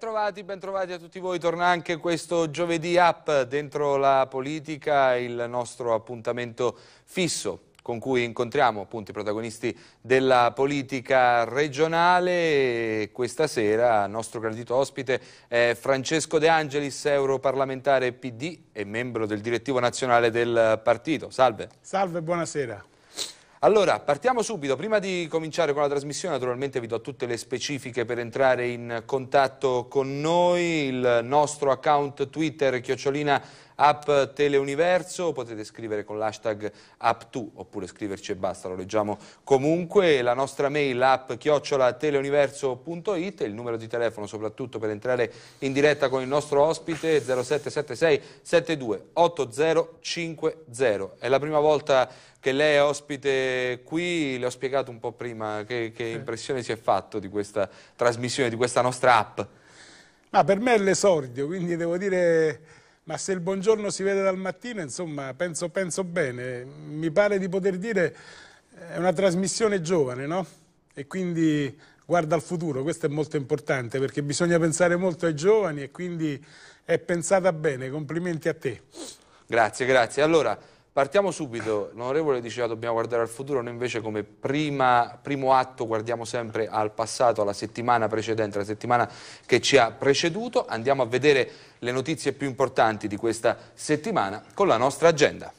Bentrovati, bentrovati a tutti voi, torna anche questo giovedì app dentro la politica, il nostro appuntamento fisso con cui incontriamo appunto i protagonisti della politica regionale. Questa sera il nostro gradito ospite è Francesco De Angelis, europarlamentare PD e membro del direttivo nazionale del partito. Salve. Salve, buonasera. Allora, partiamo subito. Prima di cominciare con la trasmissione, naturalmente vi do tutte le specifiche per entrare in contatto con noi. Il nostro account Twitter, chiocciolina app Teleuniverso, potete scrivere con l'hashtag app2 oppure scriverci e basta, lo leggiamo comunque, la nostra mail app chiocciola teleuniverso.it, il numero di telefono soprattutto per entrare in diretta con il nostro ospite 0776 72 8050. È la prima volta che lei è ospite qui, le ho spiegato un po' prima che, che impressione si è fatto di questa trasmissione, di questa nostra app. Ma per me è l'esordio, quindi devo dire ma se il buongiorno si vede dal mattino, insomma, penso, penso bene. Mi pare di poter dire è una trasmissione giovane, no? E quindi guarda al futuro, questo è molto importante perché bisogna pensare molto ai giovani e quindi è pensata bene, complimenti a te. Grazie, grazie. Allora, Partiamo subito, l'onorevole diceva dobbiamo guardare al futuro, noi invece come prima, primo atto guardiamo sempre al passato, alla settimana precedente, la settimana che ci ha preceduto, andiamo a vedere le notizie più importanti di questa settimana con la nostra agenda.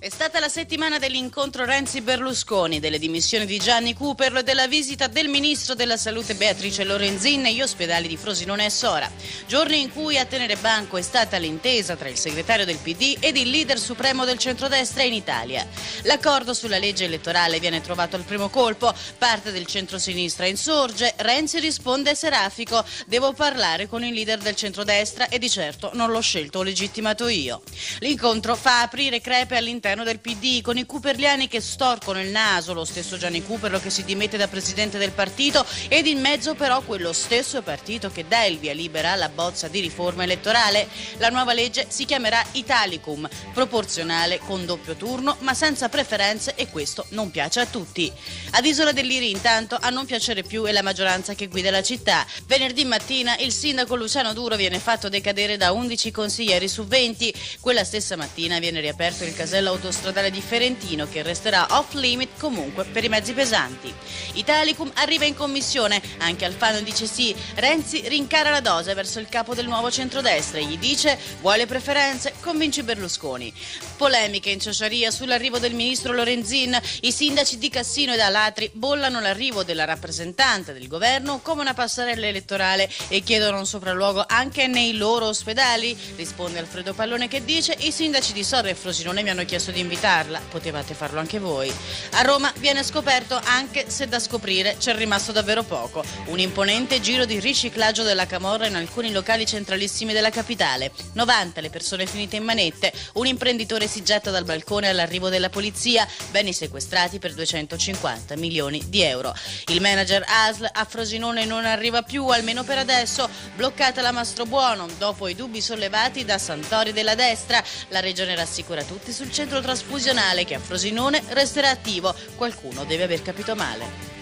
È stata la settimana dell'incontro Renzi-Berlusconi, delle dimissioni di Gianni Cooperlo e della visita del ministro della Salute Beatrice Lorenzin negli ospedali di Frosinone e Sora. Giorni in cui a tenere banco è stata l'intesa tra il segretario del PD ed il leader supremo del centrodestra in Italia. L'accordo sulla legge elettorale viene trovato al primo colpo, parte del centrosinistra insorge, Renzi risponde serafico, devo parlare con il leader del centrodestra e di certo non l'ho scelto o legittimato io. L'incontro fa aprire crepe all'interno all'interno del PD, con i Cooperliani che storcono il naso, lo stesso Gianni Cooperlo che si dimette da presidente del partito ed in mezzo però quello stesso partito che dà il via libera alla bozza di riforma elettorale. La nuova legge si chiamerà Italicum, proporzionale con doppio turno ma senza preferenze e questo non piace a tutti. Ad Isola dell'Iri intanto a non piacere più è la maggioranza che guida la città. Venerdì mattina il sindaco Luciano Duro viene fatto decadere da 11 consiglieri su 20. Quella stessa mattina viene riaperto il casello autostradale di Ferentino che resterà off limit comunque per i mezzi pesanti. Italicum arriva in commissione, anche Alfano dice sì, Renzi rincara la dose verso il capo del nuovo centrodestra e gli dice vuole preferenze, convinci Berlusconi. Polemiche in ciociaria sull'arrivo del ministro Lorenzin, i sindaci di Cassino ed Alatri bollano l'arrivo della rappresentante del governo come una passerella elettorale e chiedono un sopralluogo anche nei loro ospedali, risponde Alfredo Pallone che dice i sindaci di Sorre e Frosinone mi hanno chiesto chiesto di invitarla, potevate farlo anche voi. A Roma viene scoperto anche se da scoprire c'è rimasto davvero poco. Un imponente giro di riciclaggio della camorra in alcuni locali centralissimi della capitale. 90 le persone finite in manette, un imprenditore si getta dal balcone all'arrivo della polizia, beni sequestrati per 250 milioni di euro. Il manager ASL a Frosinone non arriva più, almeno per adesso, bloccata la Mastrobuono, dopo i dubbi sollevati da Santori della destra. La regione rassicura tutti sul centro centro trasfusionale che a Frosinone resterà attivo. Qualcuno deve aver capito male.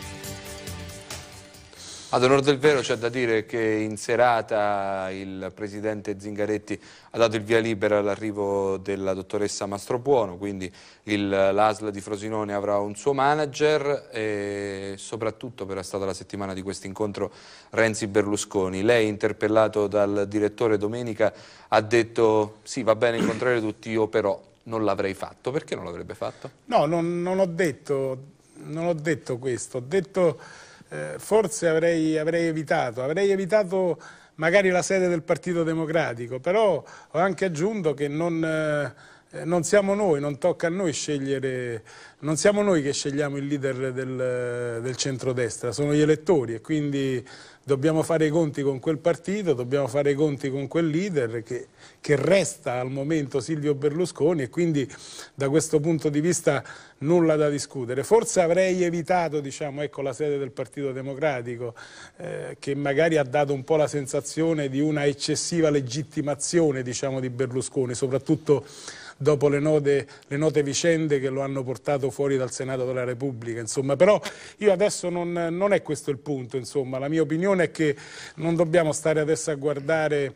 Ad onore del vero c'è da dire che in serata il presidente Zingaretti ha dato il via libera all'arrivo della dottoressa Mastrobuono, quindi l'ASL di Frosinone avrà un suo manager e soprattutto per è stata la settimana di questo incontro Renzi Berlusconi. Lei interpellato dal direttore domenica ha detto sì va bene incontrare tutti io però non l'avrei fatto. Perché non l'avrebbe fatto? No, non, non, ho detto, non, ho detto, questo. Ho detto eh, forse avrei, avrei, evitato. Avrei evitato magari la sede del Partito Democratico, però ho anche aggiunto che non... Eh, non siamo noi, non tocca a noi scegliere, non siamo noi che scegliamo il leader del, del centrodestra, sono gli elettori e quindi dobbiamo fare i conti con quel partito, dobbiamo fare i conti con quel leader che, che, resta al momento Silvio Berlusconi e quindi da questo punto di vista nulla da discutere. Forse avrei evitato diciamo, ecco, la sede del Partito Democratico eh, che magari ha dato un po' la sensazione di una eccessiva legittimazione diciamo, di Berlusconi, soprattutto dopo le note, le note, vicende che lo hanno portato fuori dal Senato della Repubblica. Insomma. Però io adesso non, non è questo il punto, insomma. la mia opinione è che non dobbiamo stare adesso a guardare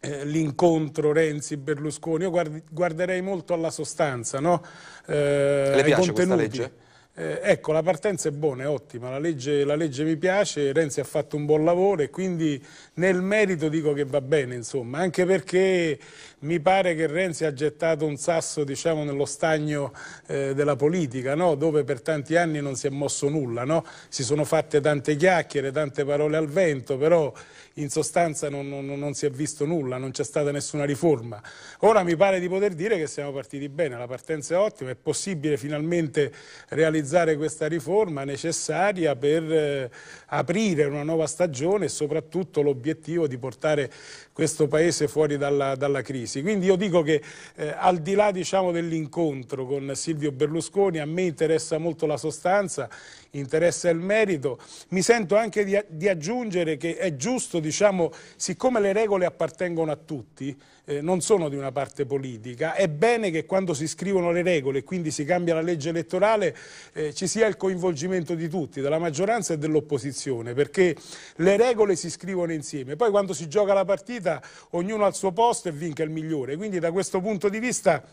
eh, l'incontro Renzi-Berlusconi, io guarderei molto alla sostanza, no? eh, Le piace questa legge? Eh, ecco, la partenza è buona, è ottima, la legge, la legge, mi piace, Renzi ha fatto un buon lavoro e quindi nel merito dico che va bene, insomma, anche perché mi pare che Renzi ha gettato un sasso diciamo, nello stagno eh, della politica, no? dove per tanti anni non si è mosso nulla, no? si sono fatte tante chiacchiere, tante parole al vento, però in sostanza non, non, non si è visto nulla, non c'è stata nessuna riforma. Ora mi pare di poter dire che siamo partiti bene, la partenza è ottima, è possibile finalmente realizzare questa riforma necessaria per eh, aprire una nuova stagione e soprattutto l'obiettivo di portare questo Paese fuori dalla, dalla crisi. Quindi io dico che eh, al di là diciamo, dell'incontro con Silvio Berlusconi a me interessa molto la sostanza, interessa il merito, mi sento anche di, di aggiungere che è giusto, diciamo, siccome le regole appartengono a tutti, eh, non sono di una parte politica, è bene che quando si scrivono le regole e quindi si cambia la legge elettorale eh, ci sia il coinvolgimento di tutti, della maggioranza e dell'opposizione, perché le regole si scrivono insieme, poi quando si gioca la partita ognuno al suo posto e vinca il migliore, quindi da questo punto di vista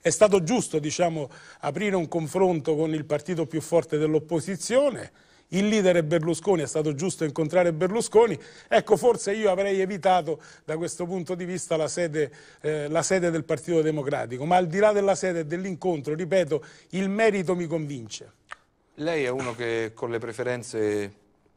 è stato giusto diciamo, aprire un confronto con il partito più forte dell'opposizione, il leader è Berlusconi, è stato giusto incontrare Berlusconi, ecco forse io avrei evitato da questo punto di vista la sede, eh, la sede del Partito Democratico, ma al di là della sede e dell'incontro, ripeto, il merito mi convince. Lei è uno che con le preferenze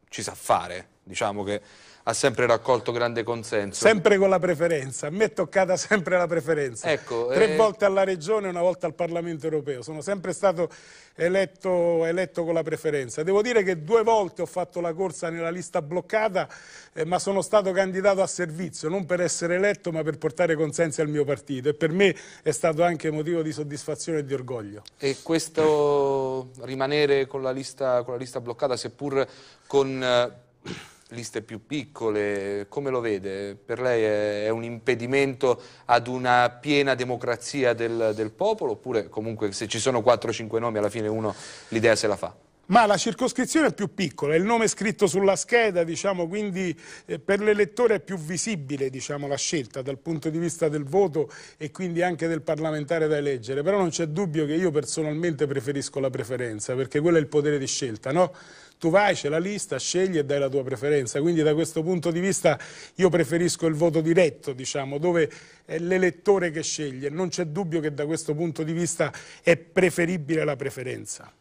ci sa fare, diciamo che ha sempre raccolto grande consenso. Sempre con la preferenza, a me è toccata sempre la preferenza. Ecco, Tre eh... volte alla Regione e una volta al Parlamento europeo, sono sempre stato eletto, eletto, con la preferenza. Devo dire che due volte ho fatto la corsa nella lista bloccata, eh, ma sono stato candidato a servizio, non per essere eletto ma per portare consensi al mio partito e per me è stato anche motivo di soddisfazione e di orgoglio. E questo rimanere con la lista, con la lista bloccata, seppur con... Eh liste più piccole, come lo vede? Per lei è, un impedimento ad una piena democrazia del, del popolo oppure comunque se ci sono 4-5 nomi alla fine uno l'idea se la fa? Ma la circoscrizione è più piccola, il nome scritto sulla scheda, diciamo, quindi eh, per l'elettore è più visibile diciamo, la scelta dal punto di vista del voto e quindi anche del parlamentare da eleggere, però non c'è dubbio che io personalmente preferisco la preferenza, perché quello è il potere di scelta, no? Tu vai, c'è la lista, scegli e dai la tua preferenza, quindi da questo punto di vista io preferisco il voto diretto, diciamo, dove è l'elettore che sceglie, non c'è dubbio che da questo punto di vista è preferibile la preferenza.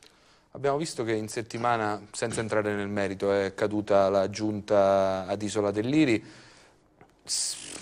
Abbiamo visto che in settimana, senza entrare nel merito, è caduta la giunta ad Isola dell'Iri.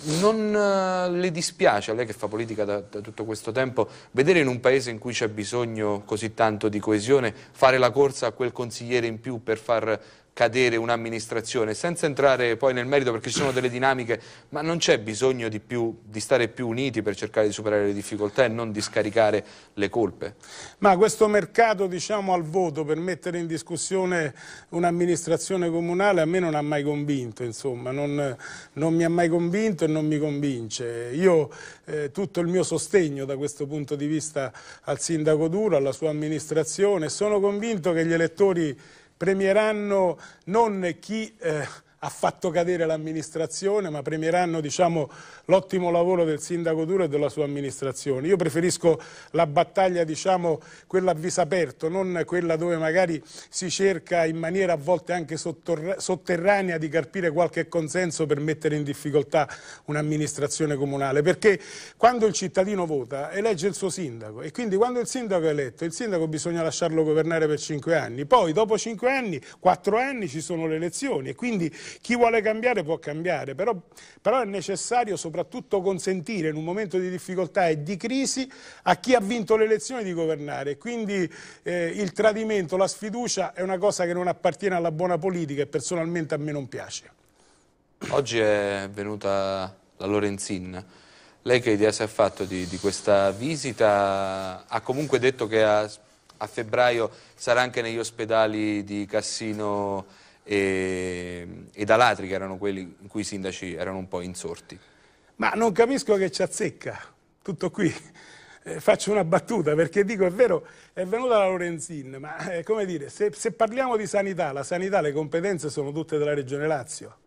Non eh, le dispiace, a lei che fa politica da, da, tutto questo tempo, vedere in un paese in cui c'è bisogno così tanto di coesione, fare la corsa a quel consigliere in più per far cadere un'amministrazione, senza entrare poi nel merito perché ci sono delle dinamiche, ma non c'è bisogno di, più, di, stare più uniti per cercare di superare le difficoltà e non di scaricare le colpe? Ma questo mercato diciamo, al voto per mettere in discussione un'amministrazione comunale a me non ha mai convinto, insomma, non, non, mi ha mai convinto e non mi convince. Io eh, tutto il mio sostegno da questo punto di vista al sindaco Duro, alla sua amministrazione, sono convinto che gli elettori premieranno non chi eh, ha fatto cadere l'amministrazione, ma premieranno diciamo, l'ottimo lavoro del sindaco Duro e della sua amministrazione. Io preferisco la battaglia, diciamo, quella a viso aperto, non quella dove magari si cerca in maniera a volte anche sotterranea di carpire qualche consenso per mettere in difficoltà un'amministrazione comunale, perché quando il cittadino vota elegge il suo sindaco e quindi quando il sindaco è eletto, il sindaco bisogna lasciarlo governare per cinque anni, poi dopo cinque anni, quattro anni ci sono le elezioni e quindi chi vuole cambiare può cambiare, però, però è necessario soprattutto consentire in un momento di difficoltà e di crisi a chi ha vinto le elezioni di governare. Quindi eh, il tradimento, la sfiducia è una cosa che non appartiene alla buona politica e personalmente a me non piace. Oggi è venuta la Lorenzin. Lei che idea si è fatto di, di questa visita? Ha comunque detto che a, a febbraio sarà anche negli ospedali di Cassino e, e da che erano quelli in cui i sindaci erano un po' insorti. Ma non capisco che ci azzecca. Tutto qui. Eh, faccio una battuta perché dico è vero, è venuta la Lorenzin, ma eh, come dire, se, se parliamo di sanità, la sanità, le competenze sono tutte della Regione Lazio.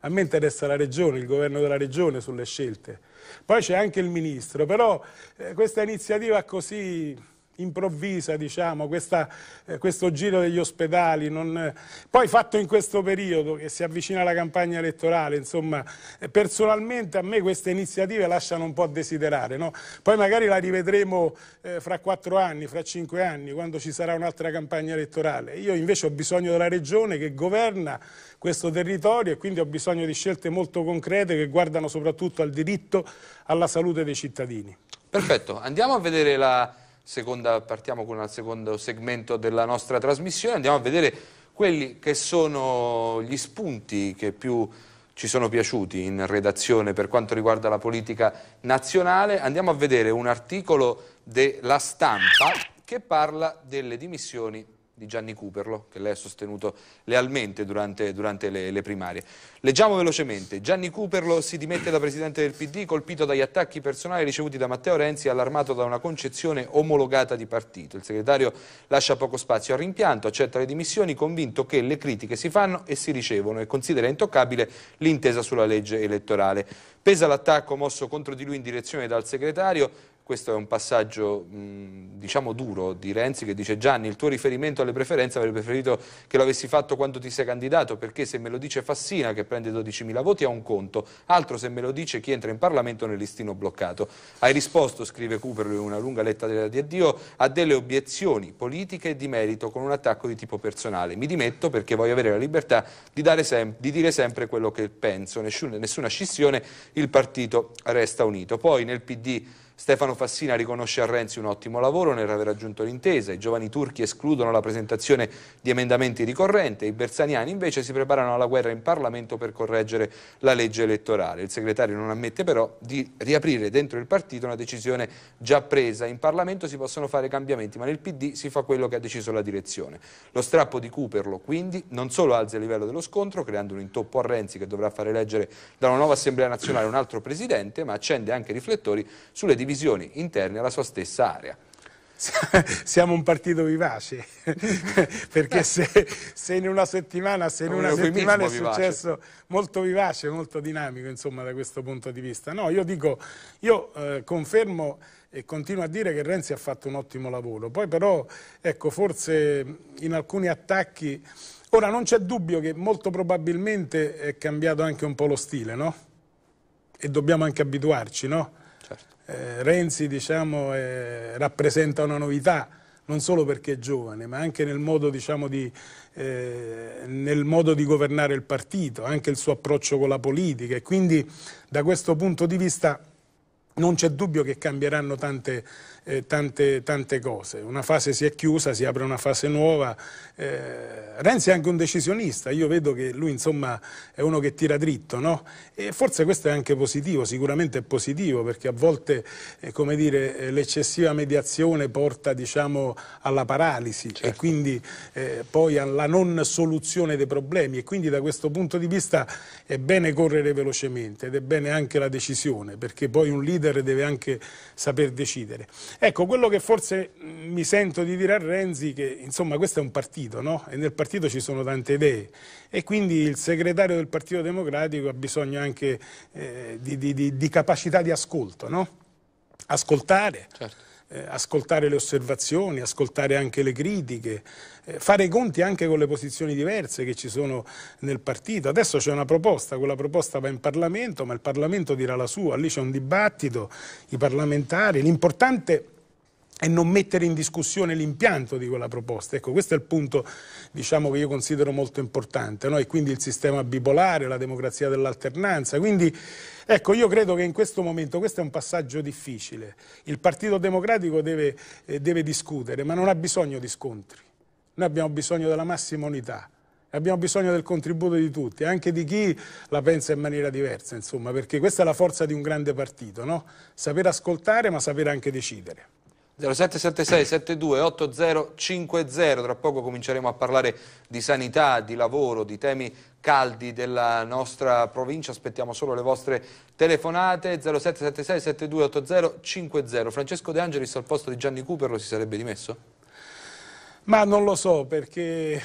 A me interessa la regione, il governo della regione sulle scelte. Poi c'è anche il ministro, però eh, questa iniziativa così improvvisa, diciamo, questa, eh, questo giro degli ospedali, non, eh, poi fatto in questo periodo che si avvicina alla campagna elettorale, insomma, eh, personalmente a me queste iniziative lasciano un po' a desiderare, no? poi magari la rivedremo eh, fra quattro anni, fra cinque anni, quando ci sarà un'altra campagna elettorale. Io invece ho bisogno della regione che governa questo territorio e quindi ho bisogno di scelte molto concrete che guardano soprattutto al diritto alla salute dei cittadini. Perfetto, andiamo a vedere la seconda, partiamo con il secondo segmento della nostra trasmissione, andiamo a vedere quelli che sono gli spunti che più ci sono piaciuti in redazione per quanto riguarda la politica nazionale. Andiamo a vedere un articolo della stampa che parla delle dimissioni di Gianni Cooperlo, che lei ha sostenuto lealmente durante, durante le, le, primarie. Leggiamo velocemente. Gianni Cooperlo si dimette da Presidente del PD, colpito dagli attacchi personali ricevuti da Matteo Renzi, allarmato da una concezione omologata di partito. Il segretario lascia poco spazio al rimpianto, accetta le dimissioni, convinto che le critiche si fanno e si ricevono e considera intoccabile l'intesa sulla legge elettorale. Pesa l'attacco mosso contro di lui in direzione dal segretario, questo è un passaggio mh, diciamo duro di Renzi che dice Gianni il tuo riferimento alle preferenze avrei preferito che lo avessi fatto quando ti sei candidato perché se me lo dice Fassina che prende 12.000 voti ha un conto, altro se me lo dice chi entra in Parlamento nel listino bloccato. Hai risposto, scrive Cooper in una lunga lettera di addio, a delle obiezioni politiche e di merito con un attacco di tipo personale. Mi dimetto perché voglio avere la libertà di, di dire sempre quello che penso, nessuna, nessuna scissione, il partito resta unito. Poi nel PD Stefano Fassina riconosce a Renzi un ottimo lavoro nel aver raggiunto l'intesa, i giovani turchi escludono la presentazione di emendamenti ricorrenti, i bersaniani invece si preparano alla guerra in Parlamento per correggere la legge elettorale. Il segretario non ammette però di riaprire dentro il partito una decisione già presa. In Parlamento si possono fare cambiamenti, ma nel PD si fa quello che ha deciso la direzione. Lo strappo di Cooperlo quindi non solo alza il livello dello scontro, creando un intoppo a Renzi che dovrà fare eleggere da una nuova Assemblea nazionale un altro presidente, ma accende anche riflettori sulle divisioni divisioni interne alla sua stessa area. Siamo un partito vivace, perché se, se, in una settimana, se in una settimana è successo molto vivace, molto dinamico, insomma, da questo punto di vista. No, io dico, io eh, confermo e continuo a dire che Renzi ha fatto un ottimo lavoro. Poi però, ecco, forse in alcuni attacchi... Ora, non c'è dubbio che molto probabilmente è cambiato anche un po' lo stile, no? E dobbiamo anche abituarci, no? Eh, Renzi diciamo, eh, rappresenta una novità non solo perché è giovane, ma anche nel modo, diciamo, di, eh, nel modo, di, governare il partito, anche il suo approccio con la politica. E quindi da questo punto di vista non c'è dubbio che cambieranno tante, eh, tante, tante, cose. Una fase si è chiusa, si apre una fase nuova. Eh, Renzi è anche un decisionista, io vedo che lui insomma è uno che tira dritto, no? E forse questo è anche positivo, sicuramente è positivo, perché a volte eh, eh l'eccessiva mediazione porta diciamo, alla paralisi certo. e quindi eh, poi alla non soluzione dei problemi e quindi da questo punto di vista è bene correre velocemente ed è bene anche la decisione, perché poi un leader leader deve anche saper decidere. Ecco, quello che forse mm, mi sento di dire a Renzi che insomma questo è un partito, no? E nel partito ci sono tante idee e quindi il segretario del Partito Democratico ha bisogno anche eh, di, di, di, di, capacità di ascolto, no? Ascoltare. Certo eh, ascoltare le osservazioni, ascoltare anche le critiche, eh, fare i conti anche con le posizioni diverse che ci sono nel partito. Adesso c'è una proposta, quella proposta va in Parlamento, ma il Parlamento dirà la sua, lì c'è un dibattito, i parlamentari, l'importante e non mettere in discussione l'impianto di quella proposta. Ecco, questo è il punto diciamo, che io considero molto importante, no? e quindi il sistema bipolare, la democrazia dell'alternanza. Quindi ecco, io credo che in questo momento questo è un passaggio difficile. Il Partito Democratico deve, eh, deve discutere, ma non ha bisogno di scontri. Noi abbiamo bisogno della massima unità. Abbiamo bisogno del contributo di tutti, anche di chi la pensa in maniera diversa, insomma, perché questa è la forza di un grande partito, no? Saper ascoltare ma sapere anche decidere. 0776 72 8050, tra poco cominceremo a parlare di sanità, di lavoro, di temi caldi della nostra provincia, aspettiamo solo le vostre telefonate 0776 72 8050. Francesco De Angelis al posto di Gianni Cooperlo si sarebbe dimesso? Ma non lo so perché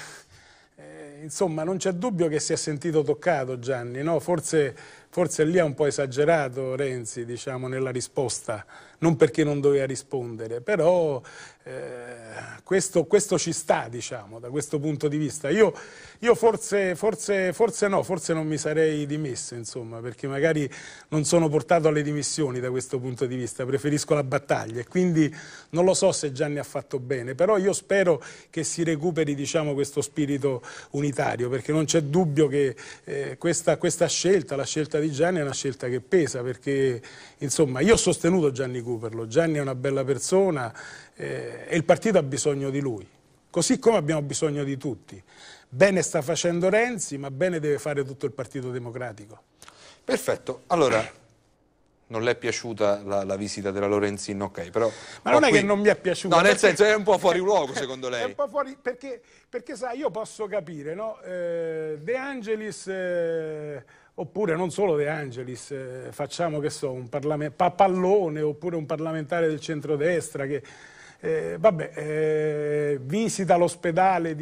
eh, insomma non c'è dubbio che si è sentito toccato Gianni, no? forse, forse lì ha un po' esagerato Renzi diciamo, nella risposta non perché non doveva rispondere, però eh, questo, questo, ci sta, diciamo, da questo punto di vista. Io, io forse, forse, forse, no, forse non mi sarei dimesso, insomma, perché magari non sono portato alle dimissioni da questo punto di vista, preferisco la battaglia e quindi non lo so se Gianni ha fatto bene, però io spero che si recuperi, diciamo, questo spirito unitario, perché non c'è dubbio che eh, questa, questa scelta, la scelta di Gianni è una scelta che pesa, perché insomma, io ho sostenuto Gianni Cucci, Cooperlo. Gianni è una bella persona eh, e il partito ha bisogno di lui, così come abbiamo bisogno di tutti. Bene sta facendo Renzi, ma bene deve fare tutto il Partito Democratico. Perfetto, allora non le è piaciuta la, la, visita della Lorenzin, ok, però... Ma non è qui... che non mi è piaciuta. No, nel perché... senso è un po' fuori luogo secondo lei. È un po' fuori, perché, perché sai, io posso capire, no? Eh, De Angelis... Eh oppure non solo De Angelis, eh, facciamo che so, un pallone oppure un parlamentare del centrodestra che eh, vabbè, eh, visita l'ospedale,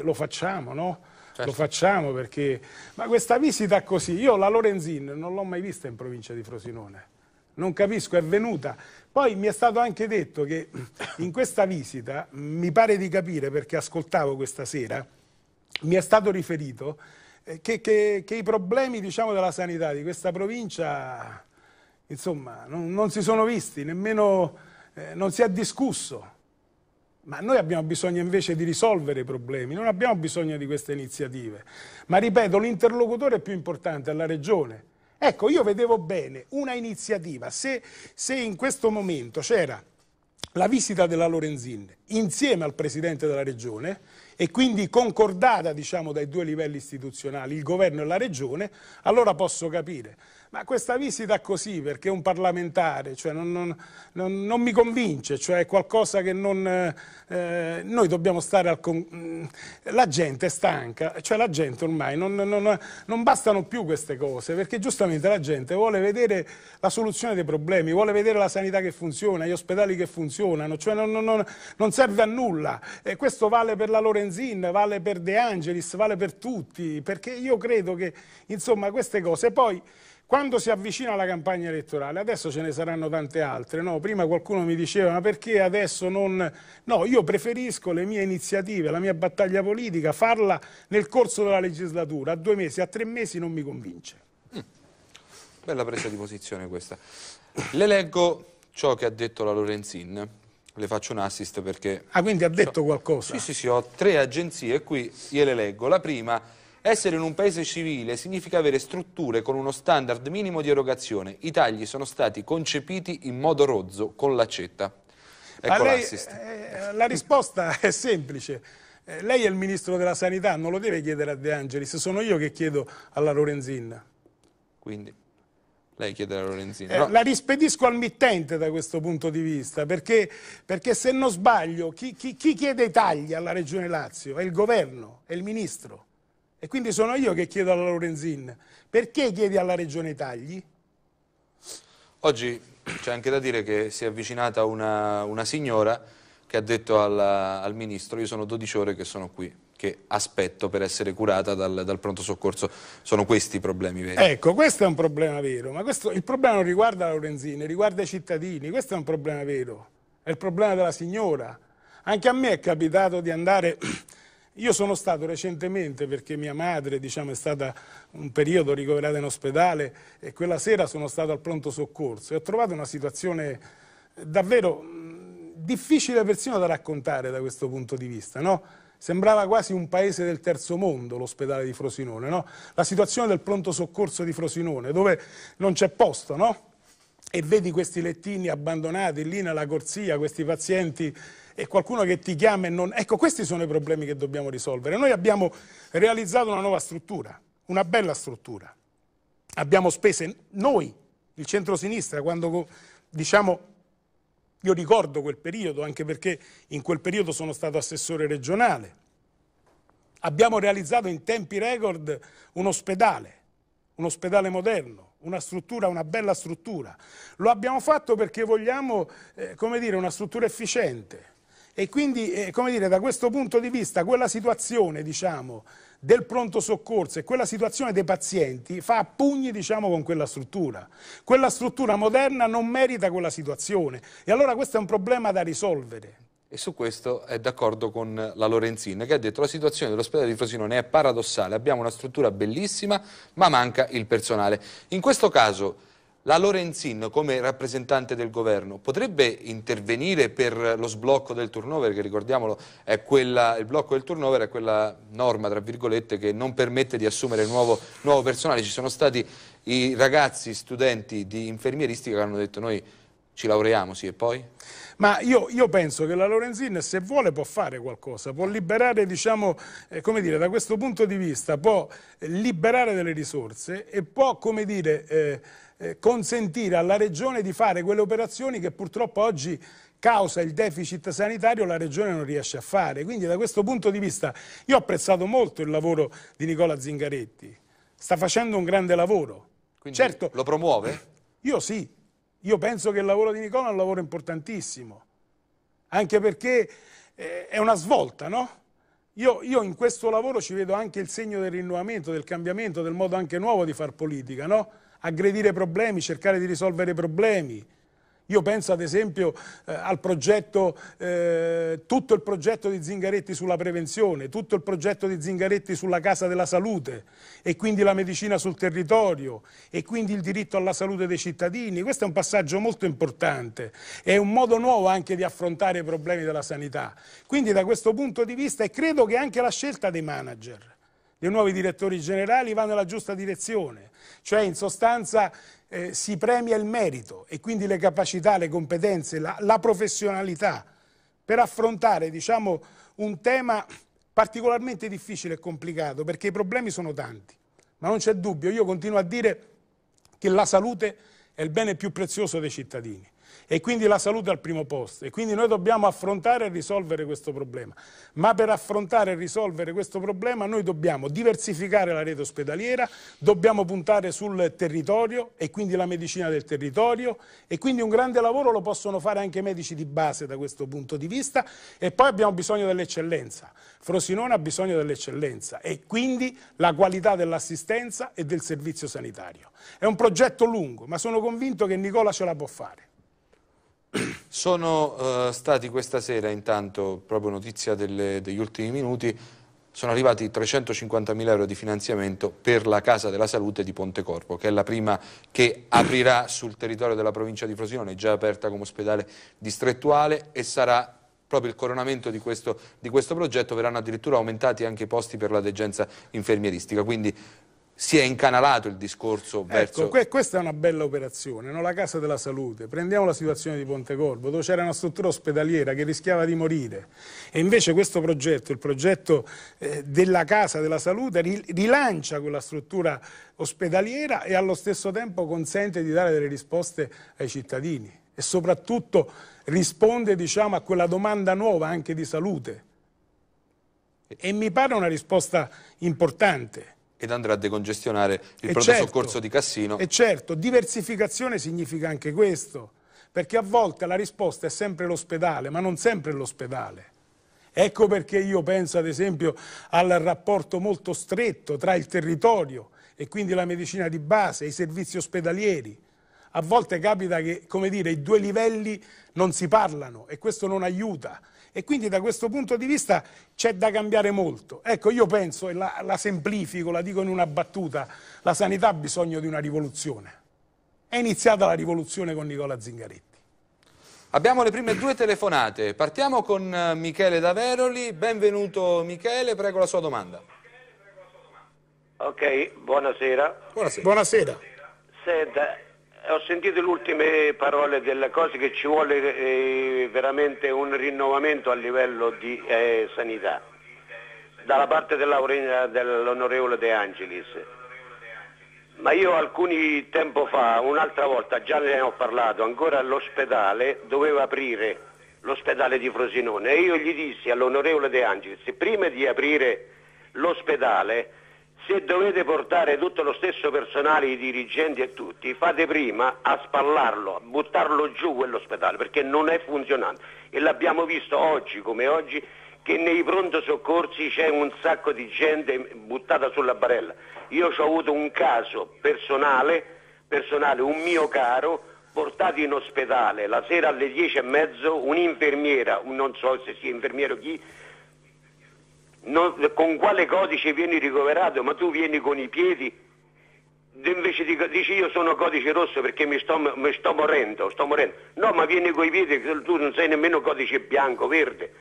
lo facciamo, no? Certo. Lo facciamo perché... Ma questa visita così, io la Lorenzin non l'ho mai vista in provincia di Frosinone, non capisco, è venuta. Poi mi è stato anche detto che in questa visita, mi pare di capire perché ascoltavo questa sera, mi è stato riferito che, che, che, i problemi diciamo, della sanità di questa provincia insomma, non, non si sono visti, nemmeno eh, non si è discusso. Ma noi abbiamo bisogno invece di risolvere i problemi, non abbiamo bisogno di queste iniziative. Ma ripeto, l'interlocutore più importante è la Regione. Ecco, io vedevo bene una iniziativa, se, se in questo momento c'era la visita della Lorenzin insieme al Presidente della Regione, e quindi concordata diciamo, dai due livelli istituzionali, il governo e la regione, allora posso capire. Ma questa visita così, perché è un parlamentare, cioè non, non, non, non, mi convince, cioè è qualcosa che non... Eh, noi dobbiamo stare al... Con... Mm, la gente è stanca, cioè la gente ormai non, bastano più queste cose, perché giustamente la gente vuole vedere la soluzione dei problemi, vuole vedere la sanità che funziona, gli ospedali che funzionano, cioè non, serve a nulla. E questo vale per la Lorenzin, vale per De Angelis, vale per tutti, perché io credo che, insomma, queste cose poi... Quando si avvicina la campagna elettorale, adesso ce ne saranno tante altre, no? prima qualcuno mi diceva ma perché adesso non... No, io preferisco le mie iniziative, la mia battaglia politica, farla nel corso della legislatura, a due mesi, a tre mesi non mi convince. Mm. Bella presa di posizione questa. Le leggo ciò che ha detto la Lorenzin, le faccio un assist perché... Ah, quindi ha detto qualcosa? Sì, sì, sì, ho tre agenzie qui, gliele leggo. La prima essere in un paese civile significa avere strutture con uno standard minimo di erogazione. I tagli sono stati concepiti in modo rozzo, con l'accetta. Ecco lei, eh, la risposta è semplice. Eh, lei è il ministro della sanità, non lo deve chiedere a De Angelis, sono io che chiedo alla Lorenzin. Quindi lei chiede alla Lorenzin. Eh, no. La rispedisco al mittente da questo punto di vista, perché, perché se non sbaglio, chi, chi, chi chiede i tagli alla Regione Lazio? È il governo, è il ministro. E quindi sono io che chiedo alla Lorenzin, perché chiedi alla Regione tagli? Oggi c'è anche da dire che si è avvicinata una, una signora che ha detto alla, al Ministro, io sono 12 ore che sono qui, che aspetto per essere curata dal, dal pronto soccorso. Sono questi i problemi veri. Ecco, questo è un problema vero, ma questo, il problema non riguarda la Lorenzin, riguarda i cittadini, questo è un problema vero, è il problema della signora. Anche a me è capitato di andare io sono stato recentemente, perché mia madre diciamo, è stata un periodo ricoverata in ospedale, e quella sera sono stato al pronto soccorso e ho trovato una situazione davvero difficile persino da raccontare da questo punto di vista. No? Sembrava quasi un paese del terzo mondo l'ospedale di Frosinone, no? la situazione del pronto soccorso di Frosinone, dove non c'è posto, no? e vedi questi lettini abbandonati lì nella corsia, questi pazienti e qualcuno che ti chiama e non... Ecco, questi sono i problemi che dobbiamo risolvere. Noi abbiamo realizzato una nuova struttura, una bella struttura. Abbiamo spese noi, il centro-sinistra, quando diciamo Io ricordo quel periodo, anche perché in quel periodo sono stato assessore regionale. Abbiamo realizzato in tempi record un ospedale, un ospedale moderno, una struttura, una bella struttura. Lo abbiamo fatto perché vogliamo, eh, come dire, una struttura efficiente. E quindi, eh, come dire, da questo punto di vista, quella situazione, diciamo, del pronto soccorso e quella situazione dei pazienti fa a pugni diciamo, con quella struttura. Quella struttura moderna non merita quella situazione e allora questo è un problema da risolvere. E su questo è d'accordo con la Lorenzin che ha detto la situazione dell'ospedale di Frosinone è paradossale, abbiamo una struttura bellissima ma manca il personale. In questo caso la Lorenzin, come rappresentante del governo, potrebbe intervenire per lo sblocco del turnover, che ricordiamolo, è quella, il blocco del turnover è quella norma, tra virgolette, che non permette di assumere nuovo, nuovo personale. Ci sono stati i ragazzi, studenti di infermieristica che hanno detto noi ci laureiamo, sì, e poi? Ma io, io, penso che la Lorenzin, se vuole, può fare qualcosa, può liberare, diciamo, eh, come dire, da questo punto di vista, può liberare delle risorse e può, come dire, eh, eh, consentire alla Regione di fare quelle operazioni che purtroppo oggi causa il deficit sanitario la Regione non riesce a fare. Quindi da questo punto di vista io ho apprezzato molto il lavoro di Nicola Zingaretti, sta facendo un grande lavoro. Quindi certo, lo promuove? Io sì, io penso che il lavoro di Nicola è un lavoro importantissimo, anche perché eh, è una svolta, no? Io, io, in questo lavoro ci vedo anche il segno del rinnovamento, del cambiamento, del modo anche nuovo di far politica, no? Aggredire problemi, cercare di risolvere problemi. Io penso ad esempio eh, al progetto, eh, tutto il progetto di Zingaretti sulla prevenzione, tutto il progetto di Zingaretti sulla Casa della Salute e quindi la medicina sul territorio e quindi il diritto alla salute dei cittadini. Questo è un passaggio molto importante, è un modo nuovo anche di affrontare i problemi della sanità. Quindi da questo punto di vista e credo che anche la scelta dei manager dei nuovi direttori generali va nella giusta direzione, cioè in sostanza eh, si premia il merito e quindi le capacità, le competenze, la, la professionalità per affrontare diciamo, un tema particolarmente difficile e complicato perché i problemi sono tanti, ma non c'è dubbio, io continuo a dire che la salute è il bene più prezioso dei cittadini e quindi la salute al primo posto e quindi noi dobbiamo affrontare e risolvere questo problema. Ma per affrontare e risolvere questo problema noi dobbiamo diversificare la rete ospedaliera, dobbiamo puntare sul territorio e quindi la medicina del territorio e quindi un grande lavoro lo possono fare anche i medici di base da questo punto di vista e poi abbiamo bisogno dell'eccellenza. Frosinone ha bisogno dell'eccellenza e quindi la qualità dell'assistenza e del servizio sanitario. È un progetto lungo, ma sono convinto che Nicola ce la può fare. Sono uh, stati questa sera, intanto, proprio notizia delle, degli ultimi minuti, sono arrivati 350.000 euro di finanziamento per la Casa della Salute di Pontecorpo, che è la prima che aprirà sul territorio della provincia di Frosinone, già aperta come ospedale distrettuale e sarà proprio il coronamento di questo, di questo progetto, verranno addirittura aumentati anche i posti per la degenza infermieristica, quindi si è incanalato il discorso ecco, verso... Ecco, questa è una bella operazione, no? la Casa della Salute. Prendiamo la situazione di Pontecorvo, dove c'era una struttura ospedaliera che rischiava di morire. E invece questo progetto, il progetto eh, della Casa della Salute, rilancia quella struttura ospedaliera e allo stesso tempo consente di dare delle risposte ai cittadini. E soprattutto risponde diciamo, a quella domanda nuova anche di salute. E mi pare una risposta importante ed andrà a decongestionare il e pronto certo, soccorso di Cassino. E certo, diversificazione significa anche questo, perché a volte la risposta è sempre l'ospedale, ma non sempre l'ospedale. Ecco perché io penso ad esempio al rapporto molto stretto tra il territorio e quindi la medicina di base, i servizi ospedalieri. A volte capita che, come dire, i due livelli non si parlano e questo non aiuta e quindi da questo punto di vista c'è da cambiare molto. Ecco, io penso, e la, la semplifico, la dico in una battuta, la sanità ha bisogno di una rivoluzione. È iniziata la rivoluzione con Nicola Zingaretti. Abbiamo le prime due telefonate. Partiamo con eh, Michele Daveroli. Benvenuto Michele, prego la sua domanda. Ok, buonasera. Buonasera. buonasera. Senta, ho sentito le ultime parole delle cose che ci vuole eh, veramente un rinnovamento a livello di eh, sanità dalla parte dell'onorevole De Angelis. Ma io alcuni tempo fa, un'altra volta, già ne ho parlato, ancora all'ospedale doveva aprire l'ospedale di Frosinone e io gli dissi all'onorevole De Angelis, prima di aprire l'ospedale, se dovete portare tutto lo stesso personale, i dirigenti e tutti, fate prima a spallarlo, a buttarlo giù quell'ospedale, perché non è funzionante. E l'abbiamo visto oggi come oggi che nei pronto soccorsi c'è un sacco di gente buttata sulla barella. Io ho avuto un caso personale, personale un mio caro, portato in ospedale la sera alle 10 e mezzo, un'infermiera, non so se sia infermiere o chi, non, con quale codice vieni ricoverato, ma tu vieni con i piedi, invece di, dici io sono codice rosso perché mi sto, mi sto morendo, sto morendo. No, ma vieni con i piedi, tu non sei nemmeno codice bianco, verde.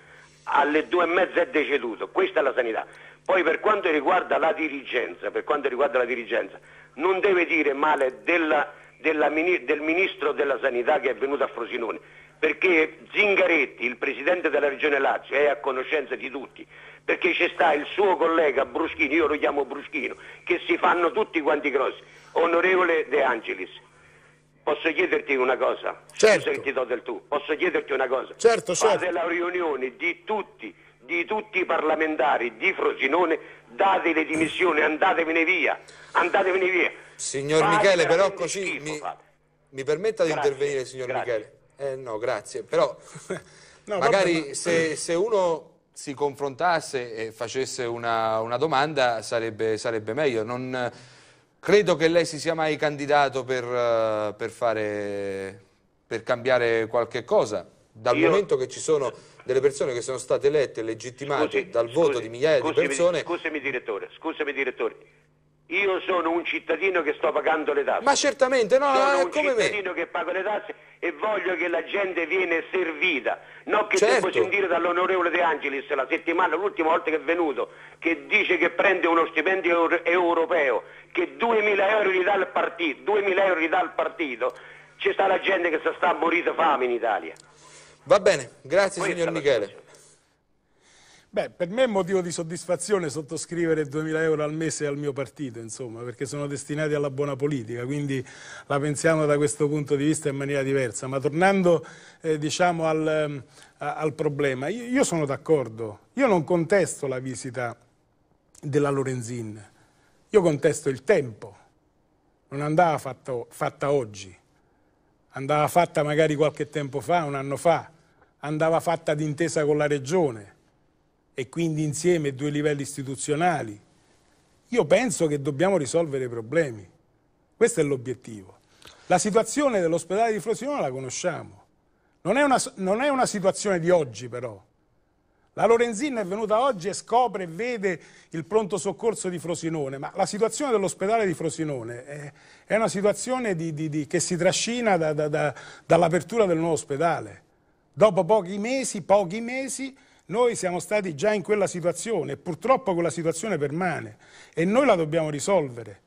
Alle due e mezza è deceduto, questa è la sanità. Poi per quanto riguarda la dirigenza, per quanto riguarda la dirigenza, non deve dire male della, della, del ministro della sanità che è venuto a Frosinone, perché Zingaretti, il presidente della regione Lazio, è a conoscenza di tutti perché c'è sta il suo collega Bruschino, io lo chiamo Bruschino, che si fanno tutti quanti grossi. Onorevole De Angelis, posso chiederti una cosa? Certo. Scusa che ti do del tu, posso chiederti una cosa? Certo, certo. Fate la riunione di tutti, di tutti i parlamentari di Frosinone, date le dimissioni, andatevene via, andatevene via. Signor fate Michele, però così mi, mi, permetta di grazie, intervenire, signor grazie. Michele. Eh, no, grazie, però no, magari se, se uno si confrontasse e facesse una, una domanda sarebbe, sarebbe, meglio. Non, credo che lei si sia mai candidato per, per, fare, per cambiare qualche cosa. Dal Io... momento che ci sono delle persone che sono state elette e legittimate scusi, dal voto di migliaia scusami, di persone... Scusami direttore, scusami direttore, io sono un cittadino che sto pagando le tasse. Ma certamente, no, sono è un come cittadino me. che paga le tasse e voglio che la gente viene servita. Non che certo. devo sentire dall'onorevole De Angelis la settimana, l'ultima volta che è venuto, che dice che prende uno stipendio europeo, che 2.000 euro gli dà il partito, 2.000 euro gli dà il partito. C'è sta la gente che sta a morire fame in Italia. Va bene, grazie Questa signor Michele. Beh, per me è motivo di soddisfazione sottoscrivere 2.000 euro al mese al mio partito, insomma, perché sono destinati alla buona politica, quindi la pensiamo da questo punto di vista in maniera diversa. Ma tornando eh, diciamo al, eh, al, problema, io, io sono d'accordo, io non contesto la visita della Lorenzin, io contesto il tempo, non andava fatto, fatta oggi, andava fatta magari qualche tempo fa, un anno fa, andava fatta d'intesa con la Regione e quindi insieme due livelli istituzionali. Io penso che dobbiamo risolvere i problemi. Questo è l'obiettivo. La situazione dell'ospedale di Frosinone la conosciamo. Non è, una, non è una situazione di oggi però. La Lorenzin è venuta oggi e scopre e vede il pronto soccorso di Frosinone, ma la situazione dell'ospedale di Frosinone è, è una situazione di, di, di, che si trascina da, da, da, dall'apertura del nuovo ospedale. Dopo pochi mesi, pochi mesi, noi siamo stati già in quella situazione e purtroppo quella situazione permane e noi la dobbiamo risolvere.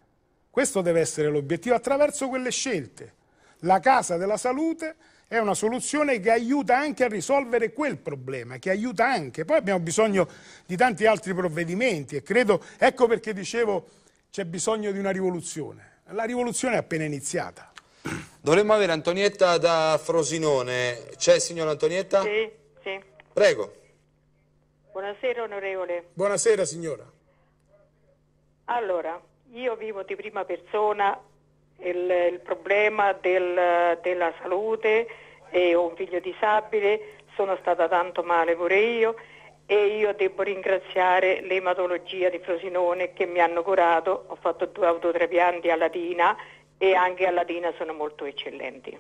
Questo deve essere l'obiettivo attraverso quelle scelte. La Casa della Salute è una soluzione che aiuta anche a risolvere quel problema, che aiuta anche. Poi abbiamo bisogno di tanti altri provvedimenti e credo, ecco perché dicevo, c'è bisogno di una rivoluzione. La rivoluzione è appena iniziata. Dovremmo avere Antonietta da Frosinone. C'è signora Antonietta? Sì, sì. Prego. Buonasera onorevole. Buonasera signora. Allora, io vivo di prima persona il, il problema del, della salute e ho un figlio disabile, sono stata tanto male pure io e io devo ringraziare l'ematologia di Frosinone che mi hanno curato, ho fatto due autotrapianti a Latina e anche a Latina sono molto eccellenti.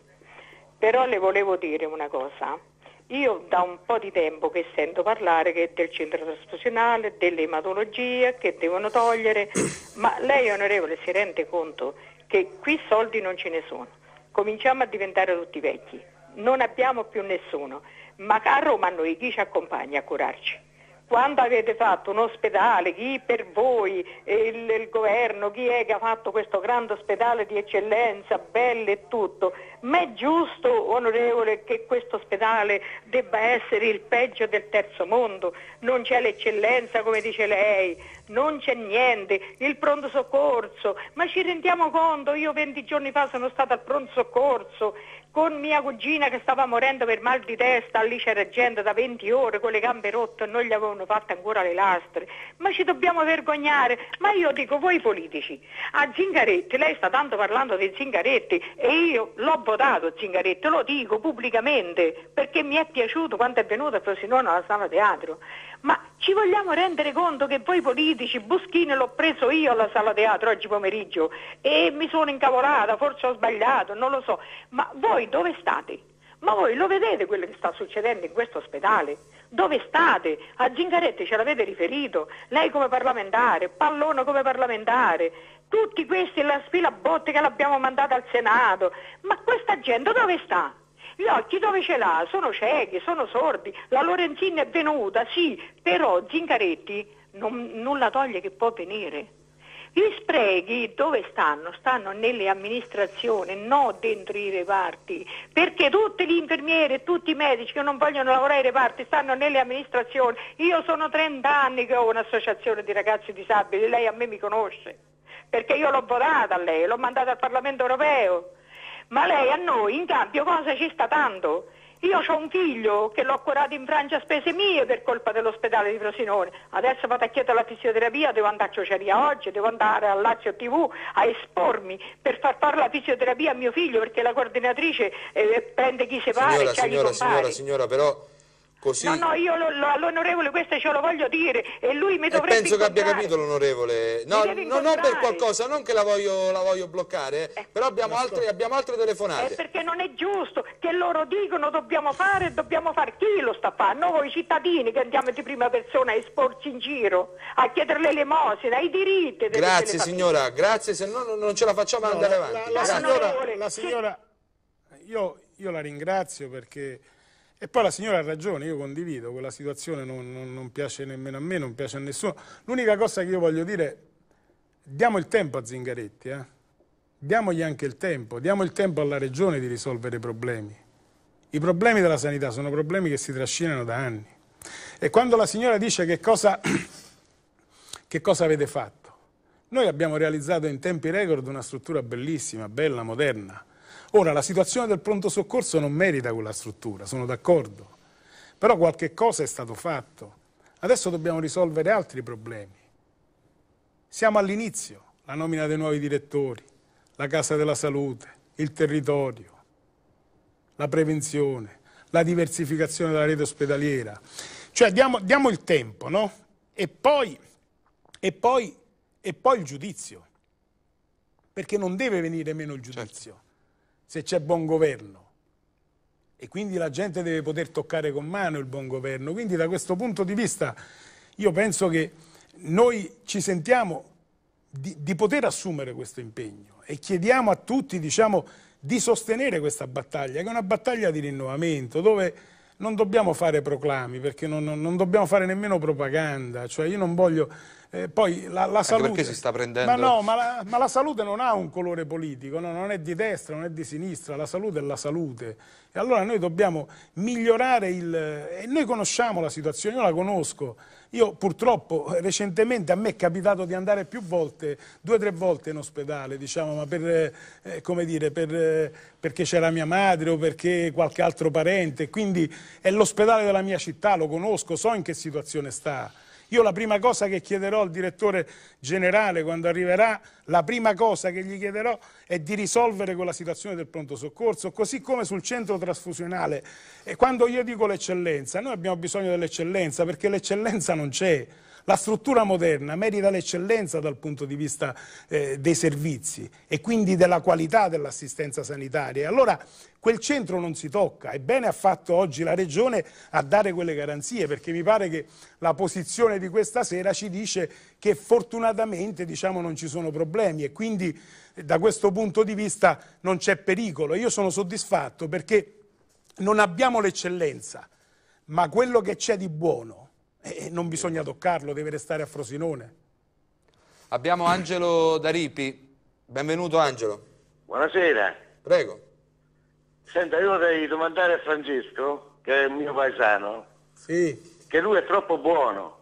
Però le volevo dire una cosa, io da un po' di tempo che sento parlare che del centro trasfusionale, dell'ematologia, che devono togliere, ma lei onorevole si rende conto che qui soldi non ce ne sono. Cominciamo a diventare tutti vecchi, non abbiamo più nessuno, ma a Roma noi chi ci accompagna a curarci? quando avete fatto un ospedale, chi per voi, il, il, governo, chi è che ha fatto questo grande ospedale di eccellenza, bello e tutto, ma è giusto, onorevole, che questo ospedale debba essere il peggio del terzo mondo? Non c'è l'eccellenza, come dice lei, non c'è niente, il pronto soccorso, ma ci rendiamo conto, io 20 giorni fa sono stata al pronto soccorso con mia cugina che stava morendo per mal di testa, lì c'era gente da 20 ore con le gambe rotte e non gli avevano fatto ancora le lastre, ma ci dobbiamo vergognare, ma io dico voi politici, a Zingaretti, lei sta tanto parlando di Zingaretti e io l'ho votato Zingaretti, lo dico pubblicamente perché mi è piaciuto quando è venuto a Frosinone alla sala teatro, ma ci vogliamo rendere conto che voi politici, Buschini l'ho preso io alla sala teatro oggi pomeriggio e mi sono incavolata, forse ho sbagliato, non lo so, ma voi dove state? Ma voi lo vedete quello che sta succedendo in questo ospedale? Dove state? A Zingaretti ce l'avete riferito, lei come parlamentare, Pallone come parlamentare, tutti questi la sfila botte che l'abbiamo mandata al Senato, ma questa gente dove sta? Gli occhi dove ce l'ha? Sono ciechi, sono sordi. La Lorenzina è venuta, sì, però Zingaretti non, nulla toglie che può venire. Gli sprechi dove stanno? Stanno nelle amministrazioni, non dentro i reparti, perché tutti gli infermieri e tutti i medici che non vogliono lavorare ai reparti stanno nelle amministrazioni. Io sono 30 anni che ho un'associazione di ragazzi disabili, lei a me mi conosce, perché io l'ho votata a lei, l'ho mandata al Parlamento europeo. Ma lei a noi in cambio cosa ci sta dando? Io ho un figlio che l'ho curato in Francia a spese mie per colpa dell'ospedale di Frosinone. Adesso vado a chiedere la fisioterapia, devo andare a Crociaria oggi, devo andare al Lazio TV a espormi per far fare la fisioterapia a mio figlio perché la coordinatrice eh, prende chi si pare. Signora, signora, signora, signora, però Così... No, no, io lo, lo, all'onorevole questo ce lo voglio dire e lui mi dovrebbe e penso incontrare. che abbia capito l'onorevole. No, no, non per qualcosa, non che la voglio, la voglio bloccare, eh, però abbiamo altre, abbiamo altre, telefonate. Eh, perché non è giusto che loro dicono dobbiamo fare, dobbiamo fare. Chi lo sta facendo? Noi cittadini che andiamo di prima persona a esporci in giro, a chiedere l'elemosina, i diritti. Grazie signora, grazie, se no non ce la facciamo no, andare avanti. La, la, signora, la signora io, io la ringrazio perché e poi la signora ha ragione, io condivido, quella situazione non, non, non piace nemmeno a me, non piace a nessuno. L'unica cosa che io voglio dire, diamo il tempo a Zingaretti, eh? diamogli anche il tempo, diamo il tempo alla Regione di risolvere i problemi. I problemi della sanità sono problemi che si trascinano da anni. E quando la signora dice che cosa, che cosa avete fatto, noi abbiamo realizzato in tempi record una struttura bellissima, bella, moderna, Ora, la situazione del pronto soccorso non merita quella struttura, sono d'accordo, però qualche cosa è stato fatto. Adesso dobbiamo risolvere altri problemi. Siamo all'inizio, la nomina dei nuovi direttori, la Casa della Salute, il territorio, la prevenzione, la diversificazione della rete ospedaliera. Cioè diamo, diamo il tempo, no? E poi, e, poi, e poi il giudizio, perché non deve venire meno il giudizio. Certo se c'è buon governo. E quindi la gente deve poter toccare con mano il buon governo. Quindi da questo punto di vista io penso che noi ci sentiamo di, di poter assumere questo impegno e chiediamo a tutti diciamo, di sostenere questa battaglia, che è una battaglia di rinnovamento, dove non dobbiamo fare proclami, perché non, non, dobbiamo fare nemmeno propaganda, cioè io non voglio eh, poi la, la salute... perché si sta prendendo... Ma no, ma la, ma la salute non ha un colore politico, no? non è di destra, non è di sinistra, la salute è la salute. E allora noi dobbiamo migliorare il... E noi conosciamo la situazione, io la conosco. Io purtroppo recentemente a me è capitato di andare più volte, due o tre volte in ospedale, diciamo, ma per, eh, come dire, per, eh, perché c'era mia madre o perché qualche altro parente, quindi è l'ospedale della mia città, lo conosco, so in che situazione sta. Io la prima cosa che chiederò al direttore generale quando arriverà, la prima cosa che gli chiederò è di risolvere quella situazione del pronto soccorso, così come sul centro trasfusionale. E quando io dico l'eccellenza, noi abbiamo bisogno dell'eccellenza perché l'eccellenza non c'è. La struttura moderna merita l'eccellenza dal punto di vista eh, dei servizi e quindi della qualità dell'assistenza sanitaria. Allora quel centro non si tocca e bene ha fatto oggi la Regione a dare quelle garanzie perché mi pare che la posizione di questa sera ci dice che fortunatamente diciamo, non ci sono problemi e quindi da questo punto di vista non c'è pericolo. Io sono soddisfatto perché non abbiamo l'eccellenza, ma quello che c'è di buono e non bisogna toccarlo, deve restare a Frosinone. Abbiamo Angelo Daripi. Benvenuto Angelo. Buonasera. Prego. Senta, io vorrei domandare a Francesco, che è il mio paesano, sì. che lui è troppo buono.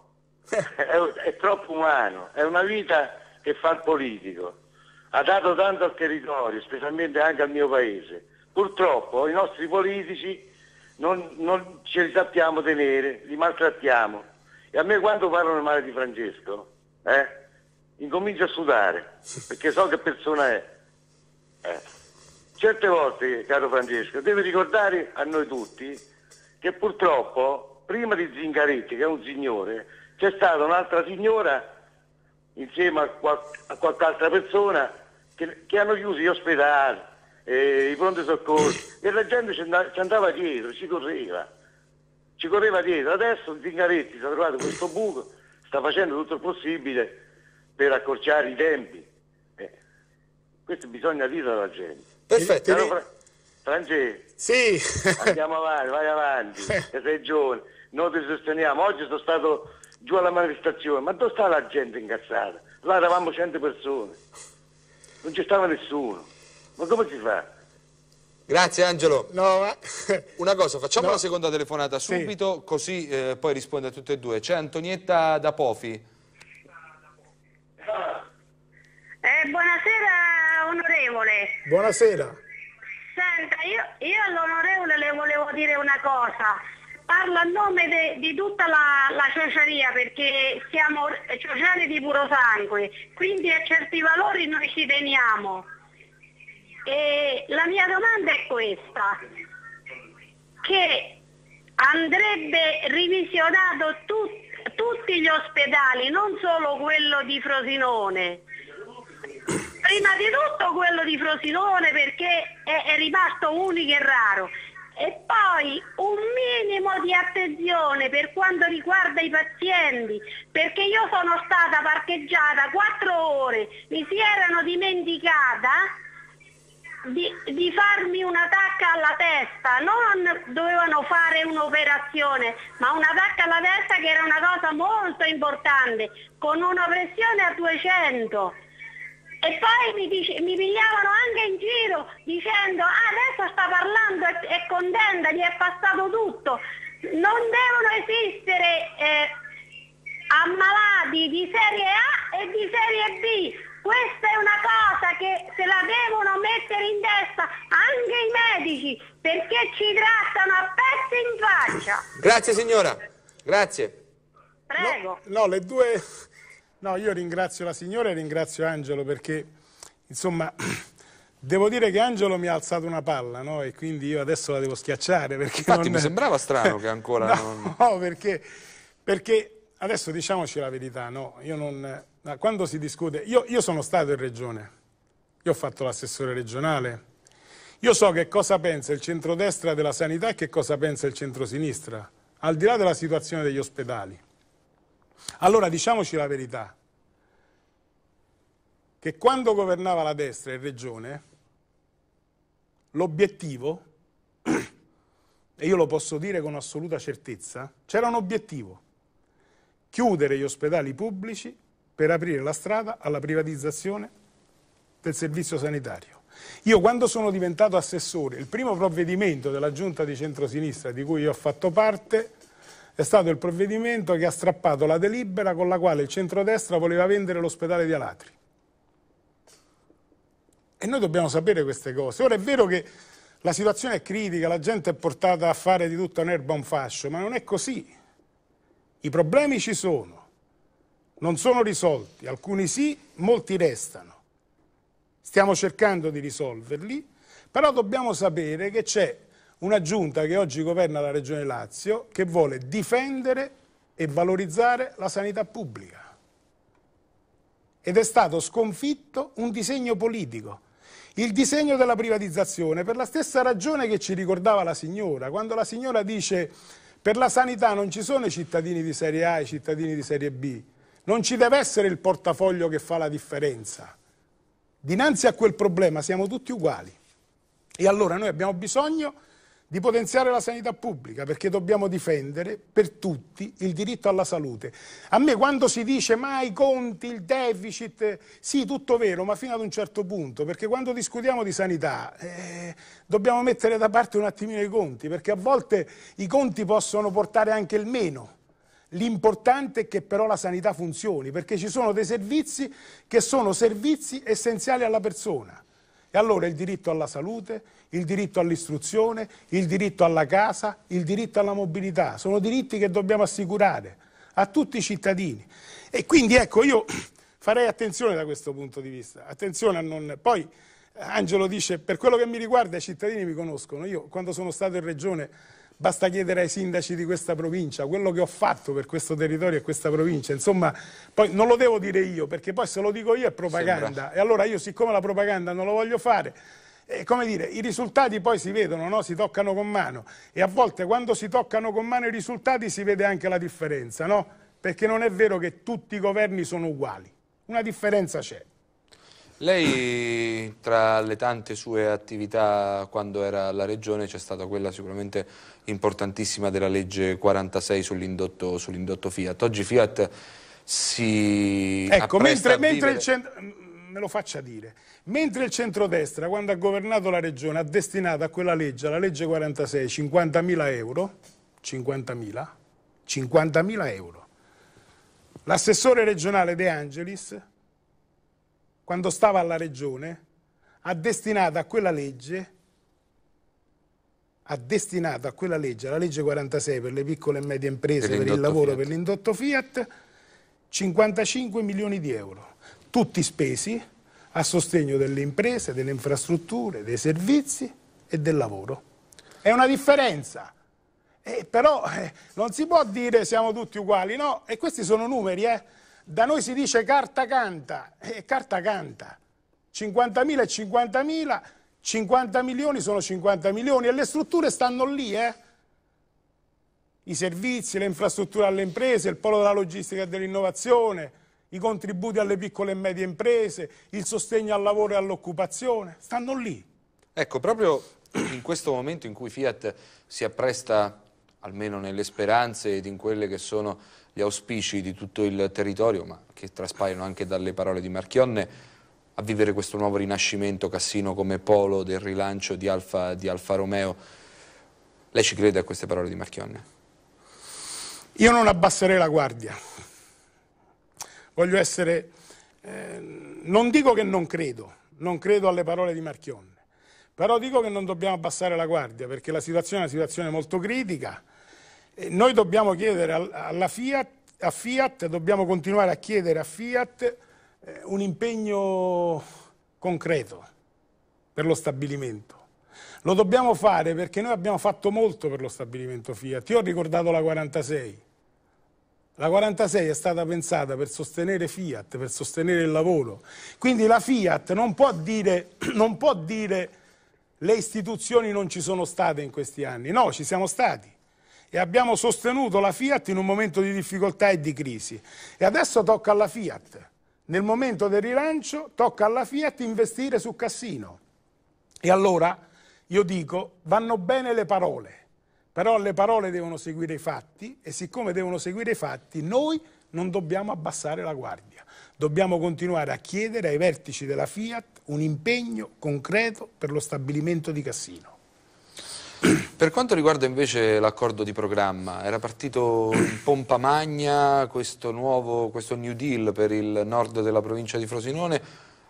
è, è troppo umano, è una vita che fa il politico. Ha dato tanto al territorio, specialmente anche al mio paese. Purtroppo i nostri politici non, non ce li sappiamo tenere, li maltrattiamo. E a me quando parlano male di Francesco, eh, incomincio a sudare, perché so che persona è. Eh. Certe volte, caro Francesco, devi ricordare a noi tutti che purtroppo prima di Zingaretti, che è un signore, c'è stata un'altra signora insieme a, qual- a qualche altra persona che, che hanno chiuso gli ospedali, eh, i pronti soccorsi e la gente ci ci andava dietro, ci correva, ci correva dietro. Adesso Zingaretti si è trovato questo buco, sta facendo tutto il possibile per accorciare i tempi. Eh, questo bisogna dire alla gente. Perfetto. Caro Fra- Francesco, Sì, andiamo avanti, vai avanti, che sei giovane, noi ti sosteniamo. Oggi sono stato giù alla manifestazione, ma dove sta la gente incazzata? Là eravamo 100 persone, non ci stava nessuno. Ma come si fa? Grazie Angelo. no, ma... Una cosa, facciamo No. la seconda telefonata Sì. subito, così eh, poi risponde a tutte e due. C'è Antonietta da Pofi. Eh, buonasera onorevole. Buonasera. Senta, io, io all'onorevole le volevo dire una cosa. Parlo a nome de- di tutta la, la ciociaria perché siamo ciociari di puro sangue, quindi a certi valori noi ci teniamo. E la mia domanda è questa, che andrebbe revisionato tut- tutti gli ospedali, non solo quello di Frosinone. Prima di tutto quello di Frosinone perché è, è rimasto unico e raro. E poi un minimo di attenzione per quanto riguarda i pazienti, perché io sono stata parcheggiata quattro ore, mi si erano dimenticata di, di farmi una tacca alla testa, non dovevano fare un'operazione, ma una tacca alla testa che era una cosa molto importante, con una pressione a 200. E poi mi, dice- mi pigliavano anche in giro dicendo ah, adesso sta parlando, è, è contenta, gli è passato tutto. Non devono esistere eh, ammalati di serie A e di serie B. Questa è una cosa che se la devono mettere in testa anche i medici perché ci trattano a pezzi in faccia. Grazie signora. Grazie. Prego. No, le due... No, io ringrazio la signora e ringrazio Angelo perché, insomma, devo dire che Angelo mi ha alzato una palla, no? E quindi io adesso la devo schiacciare perché Infatti non- mi sembrava strano che ancora no, non... no, perché, perché adesso diciamoci la verità, no? Io non... Quando si discute... Io, io sono stato in regione, io ho fatto l'assessore regionale, io so che cosa pensa il centrodestra della sanità e che cosa pensa il centrosinistra, al di là della situazione degli ospedali. Allora diciamoci la verità, che quando governava la destra in regione, l'obiettivo, e io lo posso dire con assoluta certezza, c'era un obiettivo, chiudere gli ospedali pubblici per aprire la strada alla privatizzazione del servizio sanitario. Io quando sono diventato assessore, il primo provvedimento della giunta di centrosinistra di cui io ho fatto parte è stato il provvedimento che ha strappato la delibera con la quale il centrodestra voleva vendere l'ospedale di Alatri. E noi dobbiamo sapere queste cose. Ora è vero che la situazione è critica, la gente è portata a fare di tutta un'erba un fascio, ma non è così. I problemi ci sono, non sono risolti, alcuni sì, molti restano. Stiamo cercando di risolverli, però dobbiamo sapere che c'è una giunta che oggi governa la Regione Lazio che vuole difendere e valorizzare la sanità pubblica. Ed è stato sconfitto un disegno politico, il disegno della privatizzazione, per la stessa ragione che ci ricordava la signora, quando la signora dice per la sanità non ci sono i cittadini di serie A e i cittadini di serie B, non ci deve essere il portafoglio che fa la differenza. Dinanzi a quel problema siamo tutti uguali. E allora noi abbiamo bisogno di potenziare la sanità pubblica perché dobbiamo difendere per tutti il diritto alla salute. A me quando si dice ma i conti, il deficit, sì tutto vero ma fino ad un certo punto perché quando discutiamo di sanità eh, dobbiamo mettere da parte un attimino i conti perché a volte i conti possono portare anche il meno. L'importante è che però la sanità funzioni, perché ci sono dei servizi che sono servizi essenziali alla persona. E allora il diritto alla salute, il diritto all'istruzione, il diritto alla casa, il diritto alla mobilità, sono diritti che dobbiamo assicurare a tutti i cittadini. E quindi ecco, io farei attenzione da questo punto di vista, attenzione a non... Poi Angelo dice, per quello che mi riguarda i cittadini mi conoscono, io quando sono stato in regione basta chiedere ai sindaci di questa provincia quello che ho fatto per questo territorio e questa provincia, insomma, poi non lo devo dire io, perché poi se lo dico io è propaganda, Sembra. e allora io siccome la propaganda non lo voglio fare, eh, come dire, i risultati poi si vedono, no? si toccano con mano, e a volte quando si toccano con mano i risultati si vede anche la differenza, no? perché non è vero che tutti i governi sono uguali, una differenza c'è. Lei, tra le tante sue attività quando era alla Regione, c'è stata quella sicuramente importantissima della legge 46 sull'indotto sull Fiat. Oggi Fiat si ecco, mentre, mentre il centro, me lo faccia dire, mentre il centrodestra, quando ha governato la Regione, ha destinato a quella legge, la legge 46, 50.000 euro, 50.000, 50.000 euro, l'assessore regionale De Angelis quando stava alla regione, ha destinato a quella legge ha destinato a quella legge, la legge 46 per le piccole e medie imprese, per, per il lavoro, Fiat. per l'indotto Fiat, 55 milioni di euro, tutti spesi a sostegno delle imprese, delle infrastrutture, dei servizi e del lavoro. È una differenza, eh, però eh, non si può dire siamo tutti uguali, no, e questi sono numeri, eh. Da noi si dice carta canta, e carta canta. 50.000 e 50.000, 50 milioni sono 50 milioni e le strutture stanno lì, eh? I servizi, le infrastrutture alle imprese, il polo della logistica e dell'innovazione, i contributi alle piccole e medie imprese, il sostegno al lavoro e all'occupazione, stanno lì. Ecco, proprio in questo momento in cui Fiat si appresta, almeno nelle speranze ed in quelle che sono gli auspici di tutto il territorio, ma che traspaiono anche dalle parole di Marchionne, a vivere questo nuovo rinascimento Cassino come polo del rilancio di Alfa, di Alfa Romeo. Lei ci crede a queste parole di Marchionne? Io non abbasserei la guardia. Voglio essere... Eh, non dico che non credo, non credo alle parole di Marchionne, però dico che non dobbiamo abbassare la guardia perché la situazione è una situazione molto critica, noi dobbiamo chiedere alla Fiat, a Fiat, dobbiamo continuare a chiedere a Fiat eh, un impegno concreto per lo stabilimento. Lo dobbiamo fare perché noi abbiamo fatto molto per lo stabilimento Fiat. Io ho ricordato la 46. La 46 è stata pensata per sostenere Fiat, per sostenere il lavoro. Quindi la Fiat non può dire, non può dire le istituzioni non ci sono state in questi anni. No, ci siamo stati e abbiamo sostenuto la Fiat in un momento di difficoltà e di crisi. E adesso tocca alla Fiat, nel momento del rilancio, tocca alla Fiat investire su Cassino. E allora io dico, vanno bene le parole, però le parole devono seguire i fatti e siccome devono seguire i fatti, noi non dobbiamo abbassare la guardia. Dobbiamo continuare a chiedere ai vertici della Fiat un impegno concreto per lo stabilimento di Cassino. Per quanto riguarda invece l'accordo di programma, era partito in pompa magna questo nuovo, questo New Deal per il nord della provincia di Frosinone,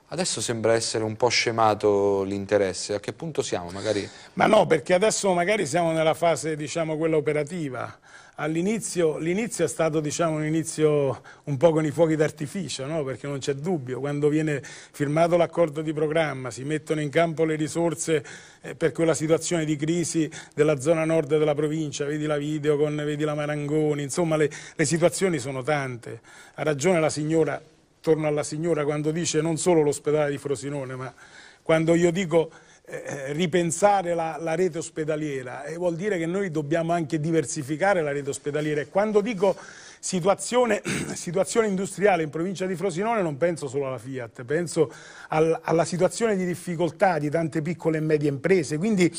adesso sembra essere un po' scemato l'interesse, a che punto siamo magari? Ma no, perché adesso magari siamo nella fase, diciamo, quella operativa, all'inizio l'inizio è stato diciamo, un inizio un po' con i fuochi d'artificio, no? perché non c'è dubbio, quando viene firmato l'accordo di programma si mettono in campo le risorse eh, per quella situazione di crisi della zona nord della provincia, vedi la video con vedi la Marangoni, insomma le, le situazioni sono tante. Ha ragione la signora, torno alla signora, quando dice non solo l'ospedale di Frosinone, ma quando io dico eh, ripensare la, la, rete ospedaliera e vuol dire che noi dobbiamo anche diversificare la rete ospedaliera e quando dico situazione, situazione industriale in provincia di Frosinone non penso solo alla Fiat, penso al, alla situazione di difficoltà di tante piccole e medie imprese, quindi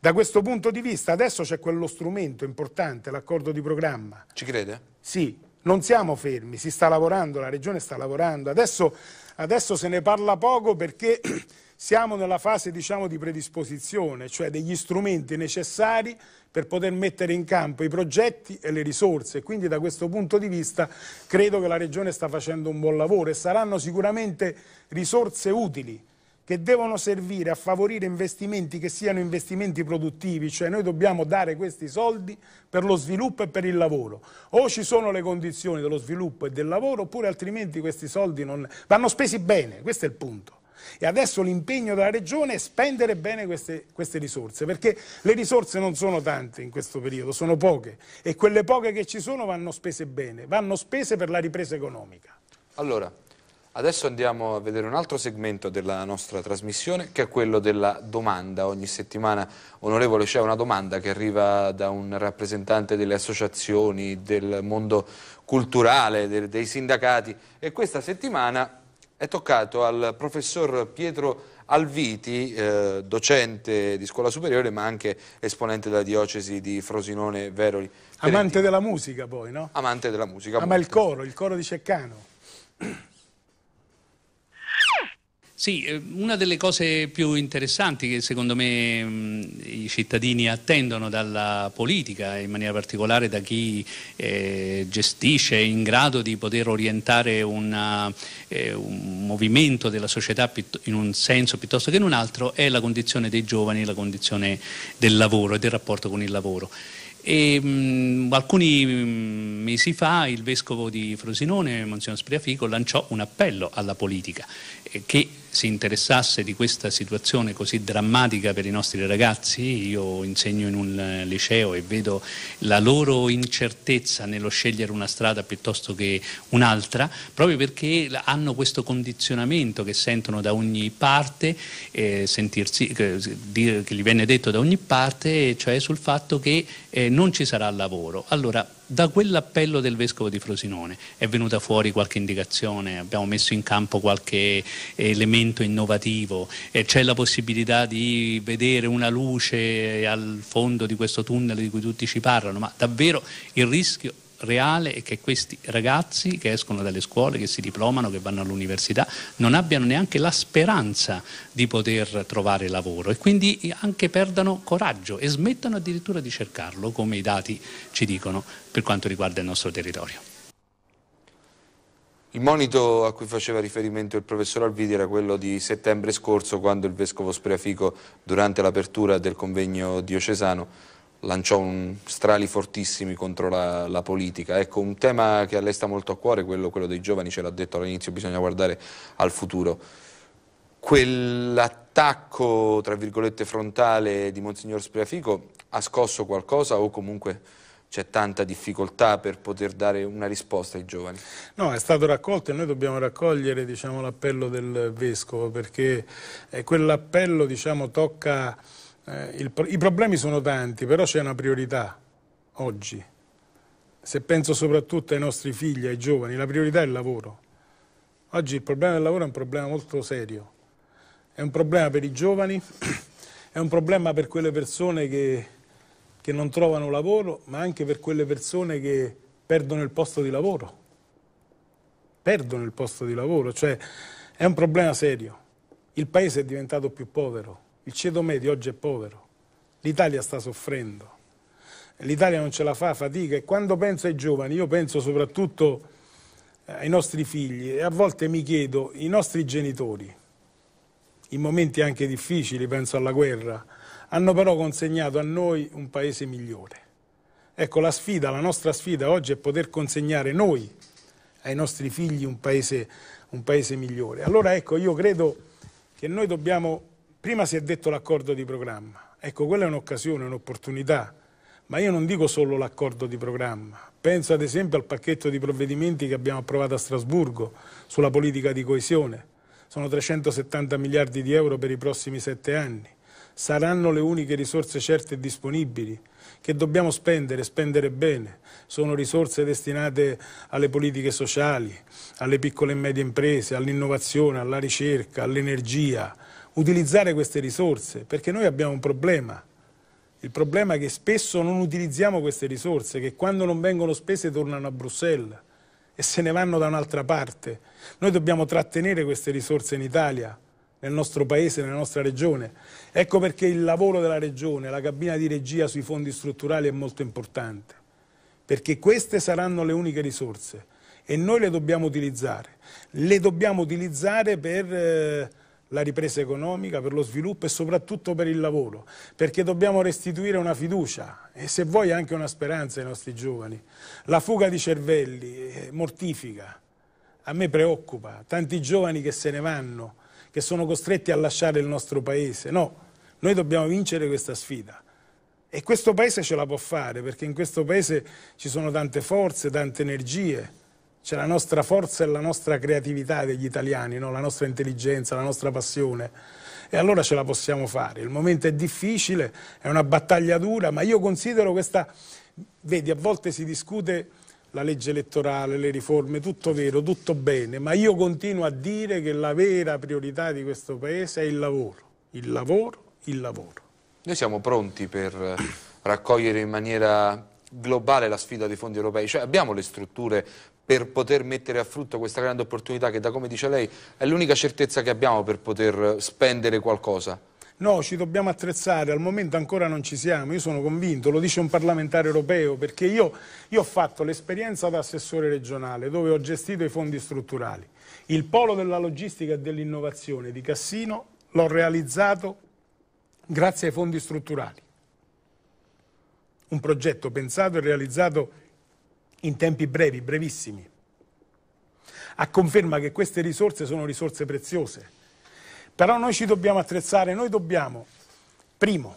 da questo punto di vista adesso c'è quello strumento importante, l'accordo di programma. Ci crede? Sì, Non siamo fermi, si sta lavorando, la Regione sta lavorando. Adesso, adesso se ne parla poco perché siamo nella fase diciamo, di predisposizione, cioè degli strumenti necessari per poter mettere in campo i progetti e le risorse. Quindi da questo punto di vista credo che la Regione sta facendo un buon lavoro e saranno sicuramente risorse utili che devono servire a favorire investimenti che siano investimenti produttivi, cioè noi dobbiamo dare questi soldi per lo sviluppo e per il lavoro. O ci sono le condizioni dello sviluppo e del lavoro, oppure altrimenti questi soldi non... vanno spesi bene, questo è il punto. E adesso l'impegno della Regione è spendere bene queste, queste, risorse, perché le risorse non sono tante in questo periodo, sono poche e quelle poche che ci sono vanno spese bene, vanno spese per la ripresa economica. Allora, adesso andiamo a vedere un altro segmento della nostra trasmissione che è quello della domanda. Ogni settimana, onorevole, c'è una domanda che arriva da un rappresentante delle associazioni, del mondo culturale, dei sindacati e questa settimana è toccato al professor Pietro Alviti, eh, docente di scuola superiore ma anche esponente della diocesi di Frosinone Veroli. Amante della musica poi, no? Amante della musica. Ama molto. il coro, il coro di Ceccano. Sì, eh, una delle cose più interessanti che secondo me mh, i cittadini attendono dalla politica, in maniera particolare da chi eh, gestisce, è in grado di poter orientare una, eh, un movimento della società in un senso piuttosto che in un altro, è la condizione dei giovani, la condizione del lavoro e del rapporto con il lavoro. E, mh, alcuni mh, mesi fa il vescovo di Frosinone, Monsignor Spriafico, lanciò un appello alla politica che si interessasse di questa situazione così drammatica per i nostri ragazzi. Io insegno in un eh, liceo e vedo la loro incertezza nello scegliere una strada piuttosto che un'altra, proprio perché hanno questo condizionamento che sentono da ogni parte, eh, sentirsi, che, gli viene detto da ogni parte, cioè sul fatto che eh, non ci sarà lavoro. Allora, da quell'appello del Vescovo di Frosinone è venuta fuori qualche indicazione, abbiamo messo in campo qualche elemento innovativo, c'è la possibilità di vedere una luce al fondo di questo tunnel di cui tutti ci parlano, ma davvero il rischio reale è che questi ragazzi che escono dalle scuole, che si diplomano, che vanno all'università, non abbiano neanche la speranza di poter trovare lavoro e quindi anche perdano coraggio e smettano addirittura di cercarlo, come i dati ci dicono per quanto riguarda il nostro territorio. Il monito a cui faceva riferimento il professor Alvidi era quello di settembre scorso quando il Vescovo Spreafico durante l'apertura del convegno diocesano lanciò un strali fortissimi contro la, la, politica. Ecco, un tema che a lei sta molto a cuore, quello, quello dei giovani, ce l'ha detto all'inizio, bisogna guardare al futuro. Quell'attacco, tra virgolette, frontale di Monsignor Spreafico ha scosso qualcosa o comunque c'è tanta difficoltà per poter dare una risposta ai giovani? No, è stato raccolto e noi dobbiamo raccogliere diciamo, l'appello del Vescovo perché eh, quell'appello diciamo, tocca eh, il, I problemi sono tanti, però c'è una priorità oggi. Se penso soprattutto ai nostri figli, ai giovani, la priorità è il lavoro. Oggi il problema del lavoro è un problema molto serio. È un problema per i giovani, è un problema per quelle persone che, che non trovano lavoro, ma anche per quelle persone che perdono il posto di lavoro. Perdono il posto di lavoro, cioè è un problema serio. Il paese è diventato più povero il ceto medio oggi è povero, l'Italia sta soffrendo, l'Italia non ce la fa, fatica e quando penso ai giovani io penso soprattutto eh, ai nostri figli e a volte mi chiedo, i nostri genitori, in momenti anche difficili, penso alla guerra, hanno però consegnato a noi un paese migliore. Ecco, la sfida, la nostra sfida oggi è poter consegnare noi ai nostri figli un paese, un paese migliore. Allora ecco, io credo che noi dobbiamo Prima si è detto l'accordo di programma, ecco quella è un'occasione, un'opportunità, ma io non dico solo l'accordo di programma, penso ad esempio al pacchetto di provvedimenti che abbiamo approvato a Strasburgo sulla politica di coesione, sono 370 miliardi di euro per i prossimi sette anni, saranno le uniche risorse certe e disponibili che dobbiamo spendere, spendere bene, sono risorse destinate alle politiche sociali, alle piccole e medie imprese, all'innovazione, alla ricerca, all'energia, utilizzare queste risorse, perché noi abbiamo un problema. Il problema è che spesso non utilizziamo queste risorse, che quando non vengono spese tornano a Bruxelles. e se ne vanno da un'altra parte. Noi dobbiamo trattenere queste risorse in Italia, nel nostro paese, nella nostra regione. Ecco perché il lavoro della regione, la cabina di regia sui fondi strutturali è molto importante, perché queste saranno le uniche risorse e noi le dobbiamo utilizzare. Le dobbiamo utilizzare per eh, la ripresa economica, per lo sviluppo e soprattutto per il lavoro, perché dobbiamo restituire una fiducia e se vuoi anche una speranza ai nostri giovani. La fuga di cervelli eh, mortifica, a me preoccupa, tanti giovani che se ne vanno, che sono costretti a lasciare il nostro paese. No, noi dobbiamo vincere questa sfida. E questo paese ce la può fare, perché in questo paese ci sono tante forze, tante energie, c'è la nostra forza e la nostra creatività degli italiani, no? la nostra intelligenza, la nostra passione. E allora ce la possiamo fare. Il momento è difficile, è una battaglia dura, ma io considero questa... Vedi, a volte si discute la legge elettorale, le riforme, tutto vero, tutto bene, ma io continuo a dire che la vera priorità di questo Paese è il lavoro, il lavoro, il lavoro. Noi siamo pronti per raccogliere in maniera globale la sfida dei fondi europei, cioè abbiamo le strutture per poter mettere a frutto questa grande opportunità che da come dice lei è l'unica certezza che abbiamo per poter spendere qualcosa? No, ci dobbiamo attrezzare, al momento ancora non ci siamo, io sono convinto, lo dice un parlamentare europeo, perché io, io ho fatto l'esperienza da assessore regionale dove ho gestito i fondi strutturali. Il polo della logistica e dell'innovazione di Cassino l'ho realizzato grazie ai fondi strutturali. Un progetto pensato e realizzato in tempi brevi, brevissimi, a conferma che queste risorse sono risorse preziose. Però noi ci dobbiamo attrezzare, noi dobbiamo, primo,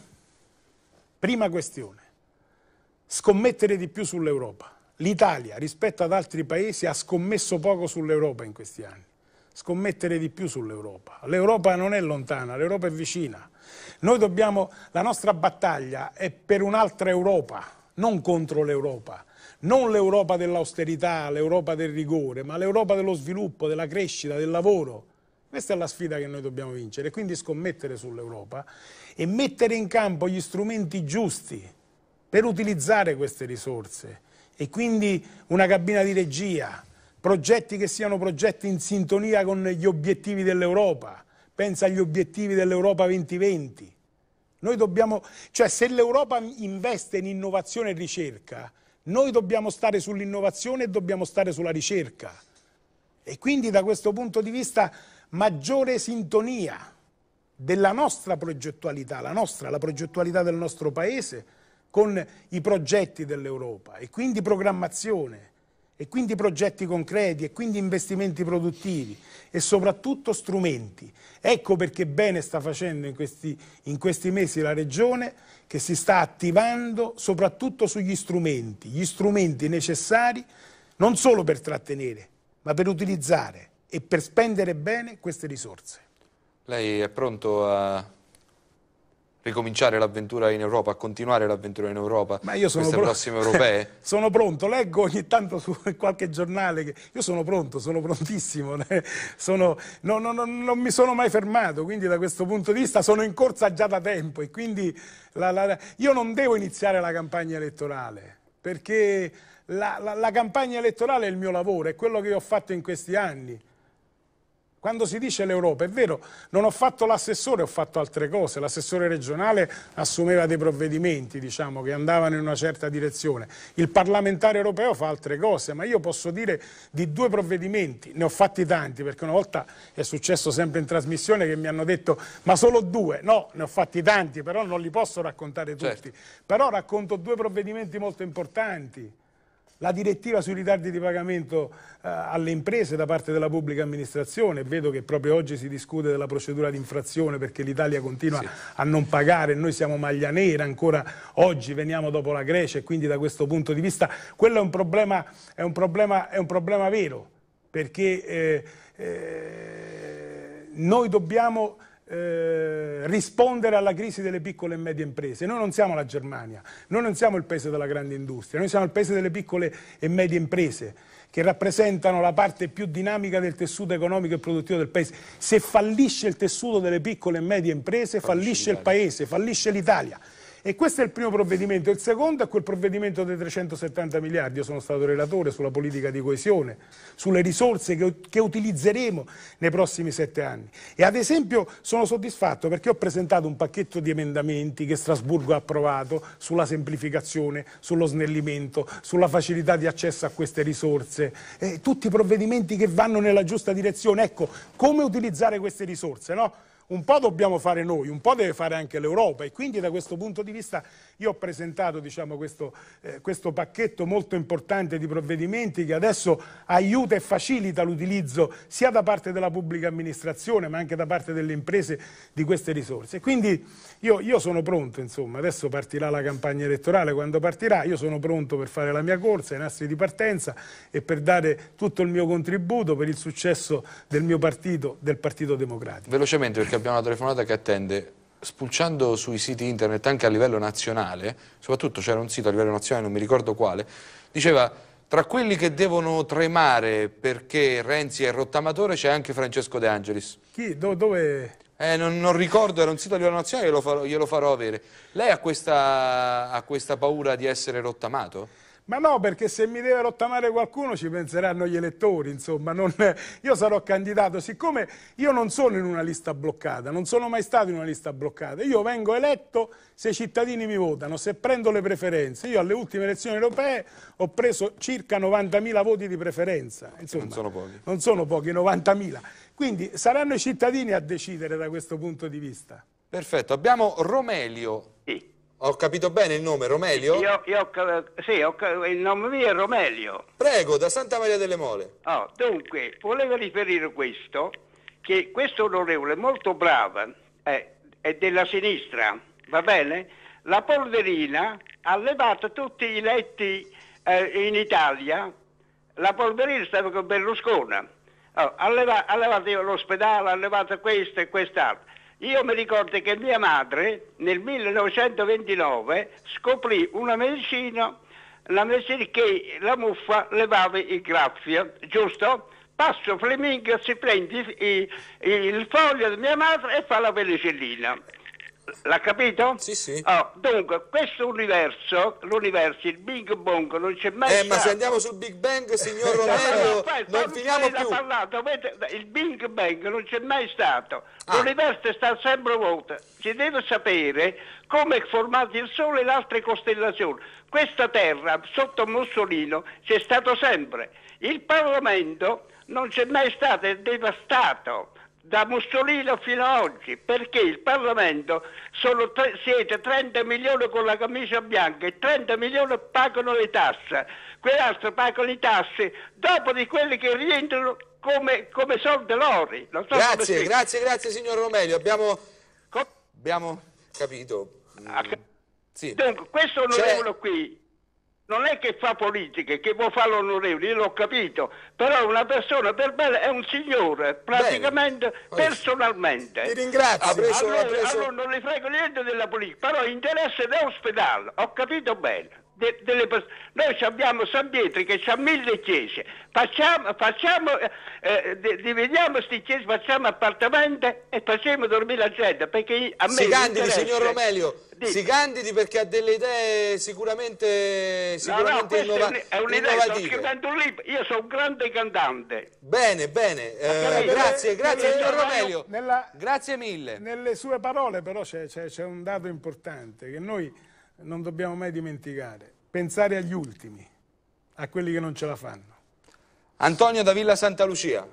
prima questione, scommettere di più sull'Europa. L'Italia rispetto ad altri paesi ha scommesso poco sull'Europa in questi anni. Scommettere di più sull'Europa. L'Europa non è lontana, l'Europa è vicina. Noi dobbiamo, la nostra battaglia è per un'altra Europa, non contro l'Europa non l'Europa dell'austerità, l'Europa del rigore, ma l'Europa dello sviluppo, della crescita, del lavoro. Questa è la sfida che noi dobbiamo vincere, quindi scommettere sull'Europa e mettere in campo gli strumenti giusti per utilizzare queste risorse e quindi una cabina di regia, progetti che siano progetti in sintonia con gli obiettivi dell'Europa, pensa agli obiettivi dell'Europa 2020. Noi dobbiamo, cioè se l'Europa investe in innovazione e ricerca, noi dobbiamo stare sull'innovazione e dobbiamo stare sulla ricerca. E quindi da questo punto di vista maggiore sintonia della nostra progettualità, la nostra, la progettualità del nostro Paese con i progetti dell'Europa e quindi programmazione e quindi progetti concreti e quindi investimenti produttivi e soprattutto strumenti. Ecco perché bene sta facendo in questi, in questi mesi la Regione che si sta attivando soprattutto sugli strumenti, gli strumenti necessari non solo per trattenere, ma per utilizzare e per spendere bene queste risorse. Lei è pronto a ricominciare l'avventura in Europa, a continuare l'avventura in Europa Ma io sono queste prossime europee? sono pronto, leggo ogni tanto su qualche giornale che io sono pronto, sono prontissimo, sono, no, no, no, non mi sono mai fermato, quindi da questo punto di vista sono in corsa già da tempo e quindi la, la, io non devo iniziare la campagna elettorale perché la, la campagna elettorale è il mio lavoro, è quello che ho fatto in questi anni quando si dice l'Europa, è vero, non ho fatto l'assessore, ho fatto altre cose. L'assessore regionale assumeva dei provvedimenti, diciamo, che andavano in una certa direzione. Il parlamentare europeo fa altre cose, ma io posso dire di due provvedimenti, ne ho fatti tanti, perché una volta è successo sempre in trasmissione che mi hanno detto ma solo due. No, ne ho fatti tanti, però non li posso raccontare tutti. Certo. Però racconto due provvedimenti molto importanti la direttiva sui ritardi di pagamento eh, alle imprese da parte della pubblica amministrazione, vedo che proprio oggi si discute della procedura di infrazione perché l'Italia continua sì. a non pagare, noi siamo maglia nera, ancora oggi veniamo dopo la Grecia e quindi da questo punto di vista quello è un problema, è un problema, è un problema vero perché eh, eh, noi dobbiamo eh, rispondere alla crisi delle piccole e medie imprese. Noi non siamo la Germania, noi non siamo il paese della grande industria, noi siamo il paese delle piccole e medie imprese che rappresentano la parte più dinamica del tessuto economico e produttivo del paese. Se fallisce il tessuto delle piccole e medie imprese, fallisce il paese, fallisce l'Italia. E questo è il primo provvedimento. Il secondo è quel provvedimento dei 370 miliardi. Io sono stato relatore sulla politica di coesione, sulle risorse che, che utilizzeremo nei prossimi sette anni. E ad esempio sono soddisfatto perché ho presentato un pacchetto di emendamenti che Strasburgo ha approvato sulla semplificazione, sullo snellimento, sulla facilità di accesso a queste risorse. Eh, tutti provvedimenti che vanno nella giusta direzione. Ecco, come utilizzare queste risorse, no? Un po' dobbiamo fare noi, un po' deve fare anche l'Europa e quindi da questo punto di vista io ho presentato diciamo, questo, eh, questo, pacchetto molto importante di provvedimenti che adesso aiuta e facilita l'utilizzo sia da parte della pubblica amministrazione ma anche da parte delle imprese di queste risorse. Quindi io, io sono pronto, insomma, adesso partirà la campagna elettorale, quando partirà io sono pronto per fare la mia corsa, i nastri di partenza e per dare tutto il mio contributo per il successo del mio partito, del Partito Democratico. Velocemente perché abbiamo una telefonata che attende spulciando sui siti internet anche a livello nazionale, soprattutto c'era un sito a livello nazionale, non mi ricordo quale, diceva tra quelli che devono tremare perché Renzi è rottamatore c'è anche Francesco De Angelis. Chi? Do, dove? Eh, non, non, ricordo, era un sito a livello nazionale, glielo farò, glielo farò avere. Lei ha questa, ha questa paura di essere rottamato? Ma no, perché se mi deve rottamare qualcuno ci penseranno gli elettori, insomma, non, io sarò candidato, siccome io non sono in una lista bloccata, non sono mai stato in una lista bloccata, io vengo eletto se i cittadini mi votano, se prendo le preferenze, io alle ultime elezioni europee ho preso circa 90.000 voti di preferenza, insomma, non sono pochi, non sono pochi 90.000, quindi saranno i cittadini a decidere da questo punto di vista. Perfetto, abbiamo Romelio. Ho capito bene il nome, Romelio? Io, io, sì, ho, il nome mio è Romelio. Prego, da Santa Maria delle Mole. Oh, dunque, volevo riferire questo, che questo onorevole molto brava, eh, è della sinistra, va bene? La polverina ha levato tutti i letti eh, in Italia, la polverina stava con Berlusconi, oh, ha, levato, ha levato l'ospedale, ha levato questo e quest'altro. Io mi ricordo che mia madre nel 1929 scoprì una medicina, la medicina che la muffa levava il graffio, giusto? Passo Flemingo si prende il, il foglio di mia madre e fa la penicillina. L'ha capito? Sì, sì. Oh, dunque, questo universo, l'universo, il Big Bang, non c'è mai eh, stato. ma se andiamo sul Big Bang, signor Romero, non finiamo più. Parlato, il Big Bang non c'è mai stato. Ah. L'universo sta sempre vuoto. Si deve sapere come è formato il Sole e le altre costellazioni. Questa Terra, sotto Mussolino, c'è stato sempre. Il Parlamento non c'è mai stato, è devastato da Mussolino fino ad oggi, perché il Parlamento tre, siete 30 milioni con la camicia bianca e 30 milioni pagano le tasse, quell'altro pagano le tasse dopo di quelli che rientrano come, come soldi loro. So grazie, grazie, grazie signor Romelio, abbiamo, abbiamo capito. Mm. Sì. Dunque, questo onorevole qui non è che fa politica, che può fare l'onorevole, io l'ho capito, però una persona per me è un signore, praticamente, Bene. personalmente. Ti ringrazio. Ha preso, allora, preso... allora non le frego niente della politica, però interesse dell'ospedale, ho capito bene. De, pers- noi abbiamo San Pietro che ha mille chiese, facciamo, facciamo eh, eh dividiamo queste chiese, facciamo appartamenti e facciamo dormire la gente. Perché a me si candidi, signor Romelio, Dico. si candidi perché ha delle idee sicuramente, sicuramente no, no, innova- è un'idea, sto scrivendo un libro, io sono un grande cantante. Bene, bene, eh, grazie, grazie signor Romelio, nella, grazie mille. Nelle sue parole però c'è, c'è, c'è un dato importante che noi non dobbiamo mai dimenticare, pensare agli ultimi, a quelli che non ce la fanno. Antonio da Villa Santa Lucia.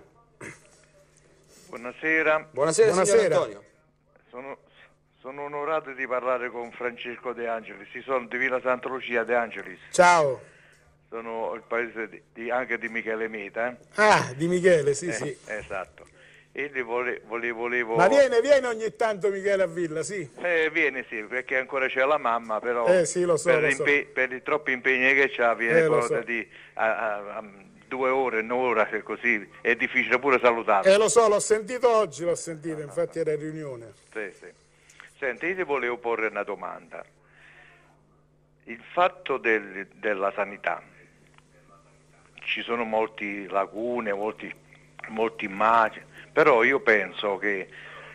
Buonasera. Buonasera, Buonasera. Antonio. Sono, sono, onorato di parlare con Francesco De Angelis, sono di Villa Santa Lucia De Angelis. Ciao. Sono il paese di, di, anche di Michele Meta. Eh? Ah, di Michele, sì, eh, sì. Esatto e vole, vole, volevo... Ma viene, viene ogni tanto Michele a Villa, sì? Eh, viene sì, perché ancora c'è la mamma, però eh, sì, so, per, so. per, i troppi impegni che ha viene eh, so. di, a, a, a, due ore, un'ora, così è difficile pure salutare. Eh lo so, l'ho sentito oggi, l'ho sentito, infatti era in riunione. Sì, sì. Senti, io ti volevo porre una domanda. Il fatto del, della sanità, ci sono molte lacune, molti, molti immagini, però io penso che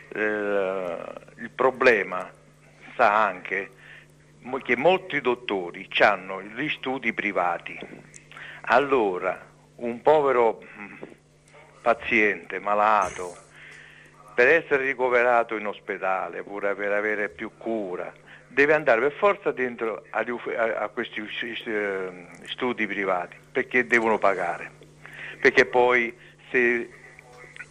eh, il problema sta anche che molti dottori hanno gli studi privati. Allora, un povero mm, paziente malato, per essere ricoverato in ospedale, pure per avere più cura, deve andare per forza dentro a, a questi eh, studi privati, perché devono pagare. Perché poi se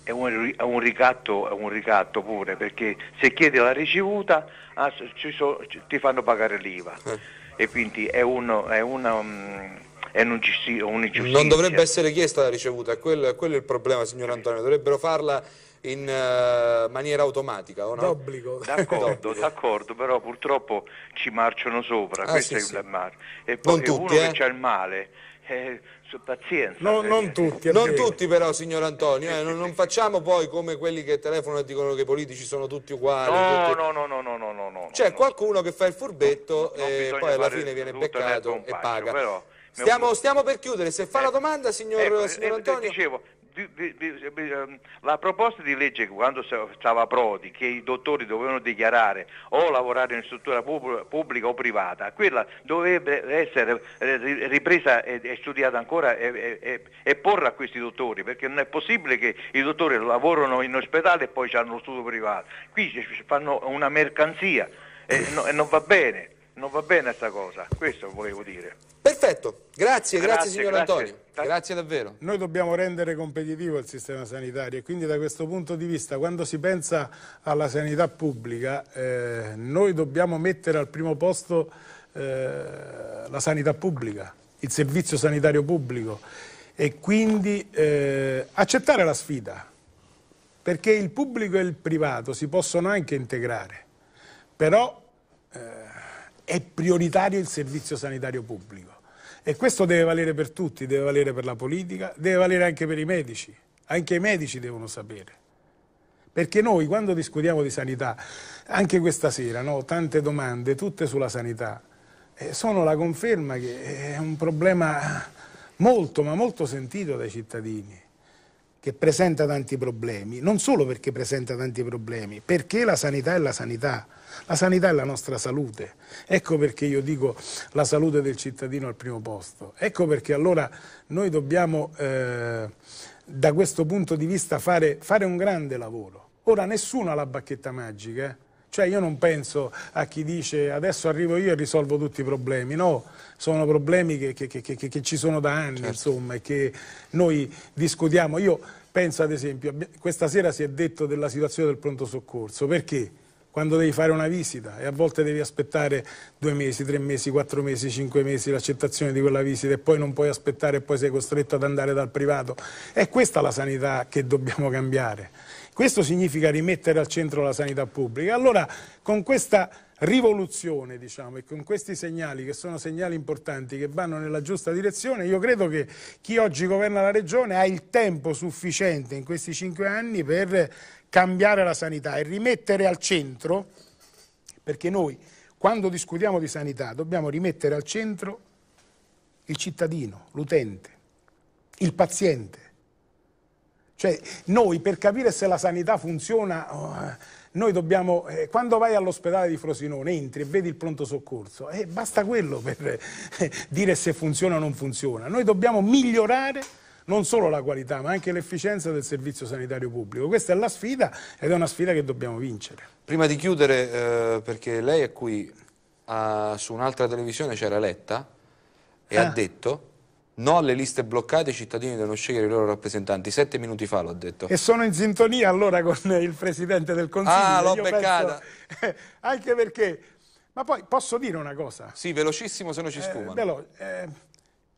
è un, è un, ricatto, è un ricatto pure, perché se chiedi la ricevuta ah, so, ti fanno pagare l'IVA. Eh. E quindi è, uno, è una... Um, è un'ingiustizia. Non dovrebbe essere chiesta la ricevuta, quello, quello è il problema signor Antonio, dovrebbero farla in uh, maniera automatica o no? D'obbligo. D'accordo, d'accordo, però purtroppo ci marciano sopra, ah, questo sì, è il male. E poi non tutti, uno eh? che ha il male, eh, pazienza. No, non tutti. Non tutti però, signor Antonio, eh, non, non, facciamo poi come quelli che telefonano e dicono che i politici sono tutti uguali. No, tutti... no, no, no, no, no, no, no. C'è qualcuno che fa il furbetto no, e poi alla fine viene beccato e paga. Però, stiamo, stiamo, per chiudere, se fa eh, la domanda, signor, ecco, signor eh, Antonio... Dicevo, la proposta di legge quando stava Prodi che i dottori dovevano dichiarare o lavorare in struttura pubblica o privata, quella dovrebbe essere ripresa e, studiata ancora e, porre a questi dottori, perché non è possibile che i dottori lavorano in ospedale e poi hanno lo studio privato, qui fanno una mercanzia e non va bene, non va bene questa cosa, questo volevo dire. Perfetto, grazie, grazie, grazie signor grazie. Antonio. Grazie davvero. Noi dobbiamo rendere competitivo il sistema sanitario e quindi da questo punto di vista quando si pensa alla sanità pubblica eh, noi dobbiamo mettere al primo posto eh, la sanità pubblica, il servizio sanitario pubblico e quindi eh, accettare la sfida perché il pubblico e il privato si possono anche integrare, però eh, è prioritario il servizio sanitario pubblico. E questo deve valere per tutti, deve valere per la politica, deve valere anche per i medici. Anche i medici devono sapere. Perché noi quando discutiamo di sanità, anche questa sera, no, tante domande, tutte sulla sanità, eh, sono la conferma che è un problema molto, ma molto sentito dai cittadini che presenta tanti problemi, non solo perché presenta tanti problemi, perché la sanità è la sanità, la sanità è la nostra salute. Ecco perché io dico la salute del cittadino al primo posto. Ecco perché allora noi dobbiamo eh, da questo punto di vista fare, fare, un grande lavoro. Ora nessuno ha la bacchetta magica, eh? Cioè io non penso a chi dice adesso arrivo io e risolvo tutti i problemi, no, sono problemi che, che, che, che ci sono da anni certo. insomma e che noi discutiamo. Io penso ad esempio, questa sera si è detto della situazione del pronto soccorso, perché? Quando devi fare una visita e a volte devi aspettare due mesi, tre mesi, quattro mesi, cinque mesi l'accettazione di quella visita e poi non puoi aspettare e poi sei costretto ad andare dal privato. È questa la sanità che dobbiamo cambiare. Questo significa rimettere al centro la sanità pubblica. Allora, con questa rivoluzione, diciamo, e con questi segnali, che sono segnali importanti, che vanno nella giusta direzione, io credo che chi oggi governa la Regione ha il tempo sufficiente in questi cinque anni per cambiare la sanità e rimettere al centro, perché noi, quando discutiamo di sanità, dobbiamo rimettere al centro il cittadino, l'utente, il paziente, cioè, noi per capire se la sanità funziona, oh, noi dobbiamo, eh, quando vai all'ospedale di Frosinone, entri e vedi il pronto soccorso, eh, basta quello per eh, dire se funziona o non funziona. Noi dobbiamo migliorare non solo la qualità, ma anche l'efficienza del servizio sanitario pubblico. Questa è la sfida ed è una sfida che dobbiamo vincere. Prima di chiudere, eh, perché lei è qui, a, su un'altra televisione c'era Letta e ah. ha detto No alle liste bloccate, i cittadini devono scegliere i loro rappresentanti. Sette minuti fa l'ho detto. E sono in sintonia allora con il Presidente del Consiglio. Ah, l'ho beccata. Penso, anche perché... Ma poi posso dire una cosa? Sì, velocissimo se no ci sfumano. Eh, eh,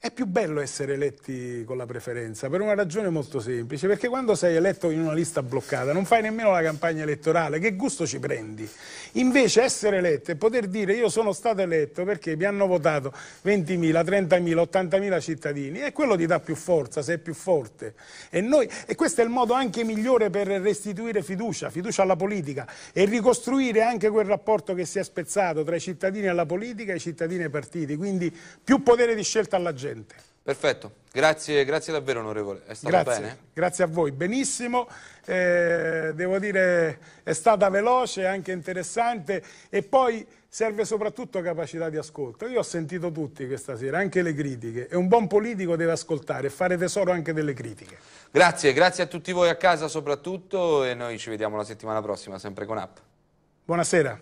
è più bello essere eletti con la preferenza per una ragione molto semplice, perché quando sei eletto in una lista bloccata non fai nemmeno la campagna elettorale, che gusto ci prendi? Invece essere eletto e poter dire io sono stato eletto perché mi hanno votato 20.000, 30.000, 80.000 cittadini e quello ti dà più forza, sei più forte. E, noi, e questo è il modo anche migliore per restituire fiducia, fiducia alla politica e ricostruire anche quel rapporto che si è spezzato tra i cittadini e la politica e i cittadini e i partiti, quindi più potere di scelta alla gente gente. Perfetto, grazie, grazie davvero onorevole, è stato grazie, bene? Grazie a voi, benissimo, eh, devo dire è stata veloce, anche interessante e poi serve soprattutto capacità di ascolto. Io ho sentito tutti questa sera, anche le critiche, e un buon politico deve ascoltare e fare tesoro anche delle critiche. Grazie, grazie a tutti voi a casa soprattutto e noi ci vediamo la settimana prossima sempre con App. Buonasera.